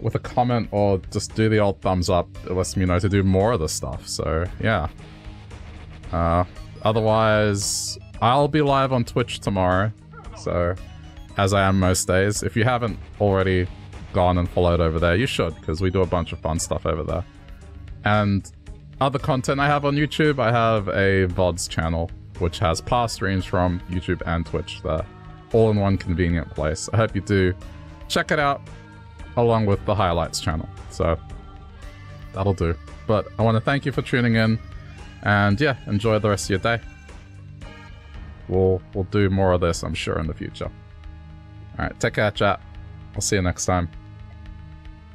with a comment or just do the old thumbs up. It lets me know to do more of this stuff, so yeah. Uh, otherwise, I'll be live on Twitch tomorrow, so as I am most days. If you haven't already gone and followed over there, you should, because we do a bunch of fun stuff over there and other content I have on YouTube. I have a VODs channel, which has past streams from YouTube and Twitch there, all in one convenient place. I hope you do check it out, along with the highlights channel. So, that'll do. But I want to thank you for tuning in, and yeah, enjoy the rest of your day. We'll, we'll do more of this, I'm sure, in the future. Alright, take care, chat. I'll see you next time.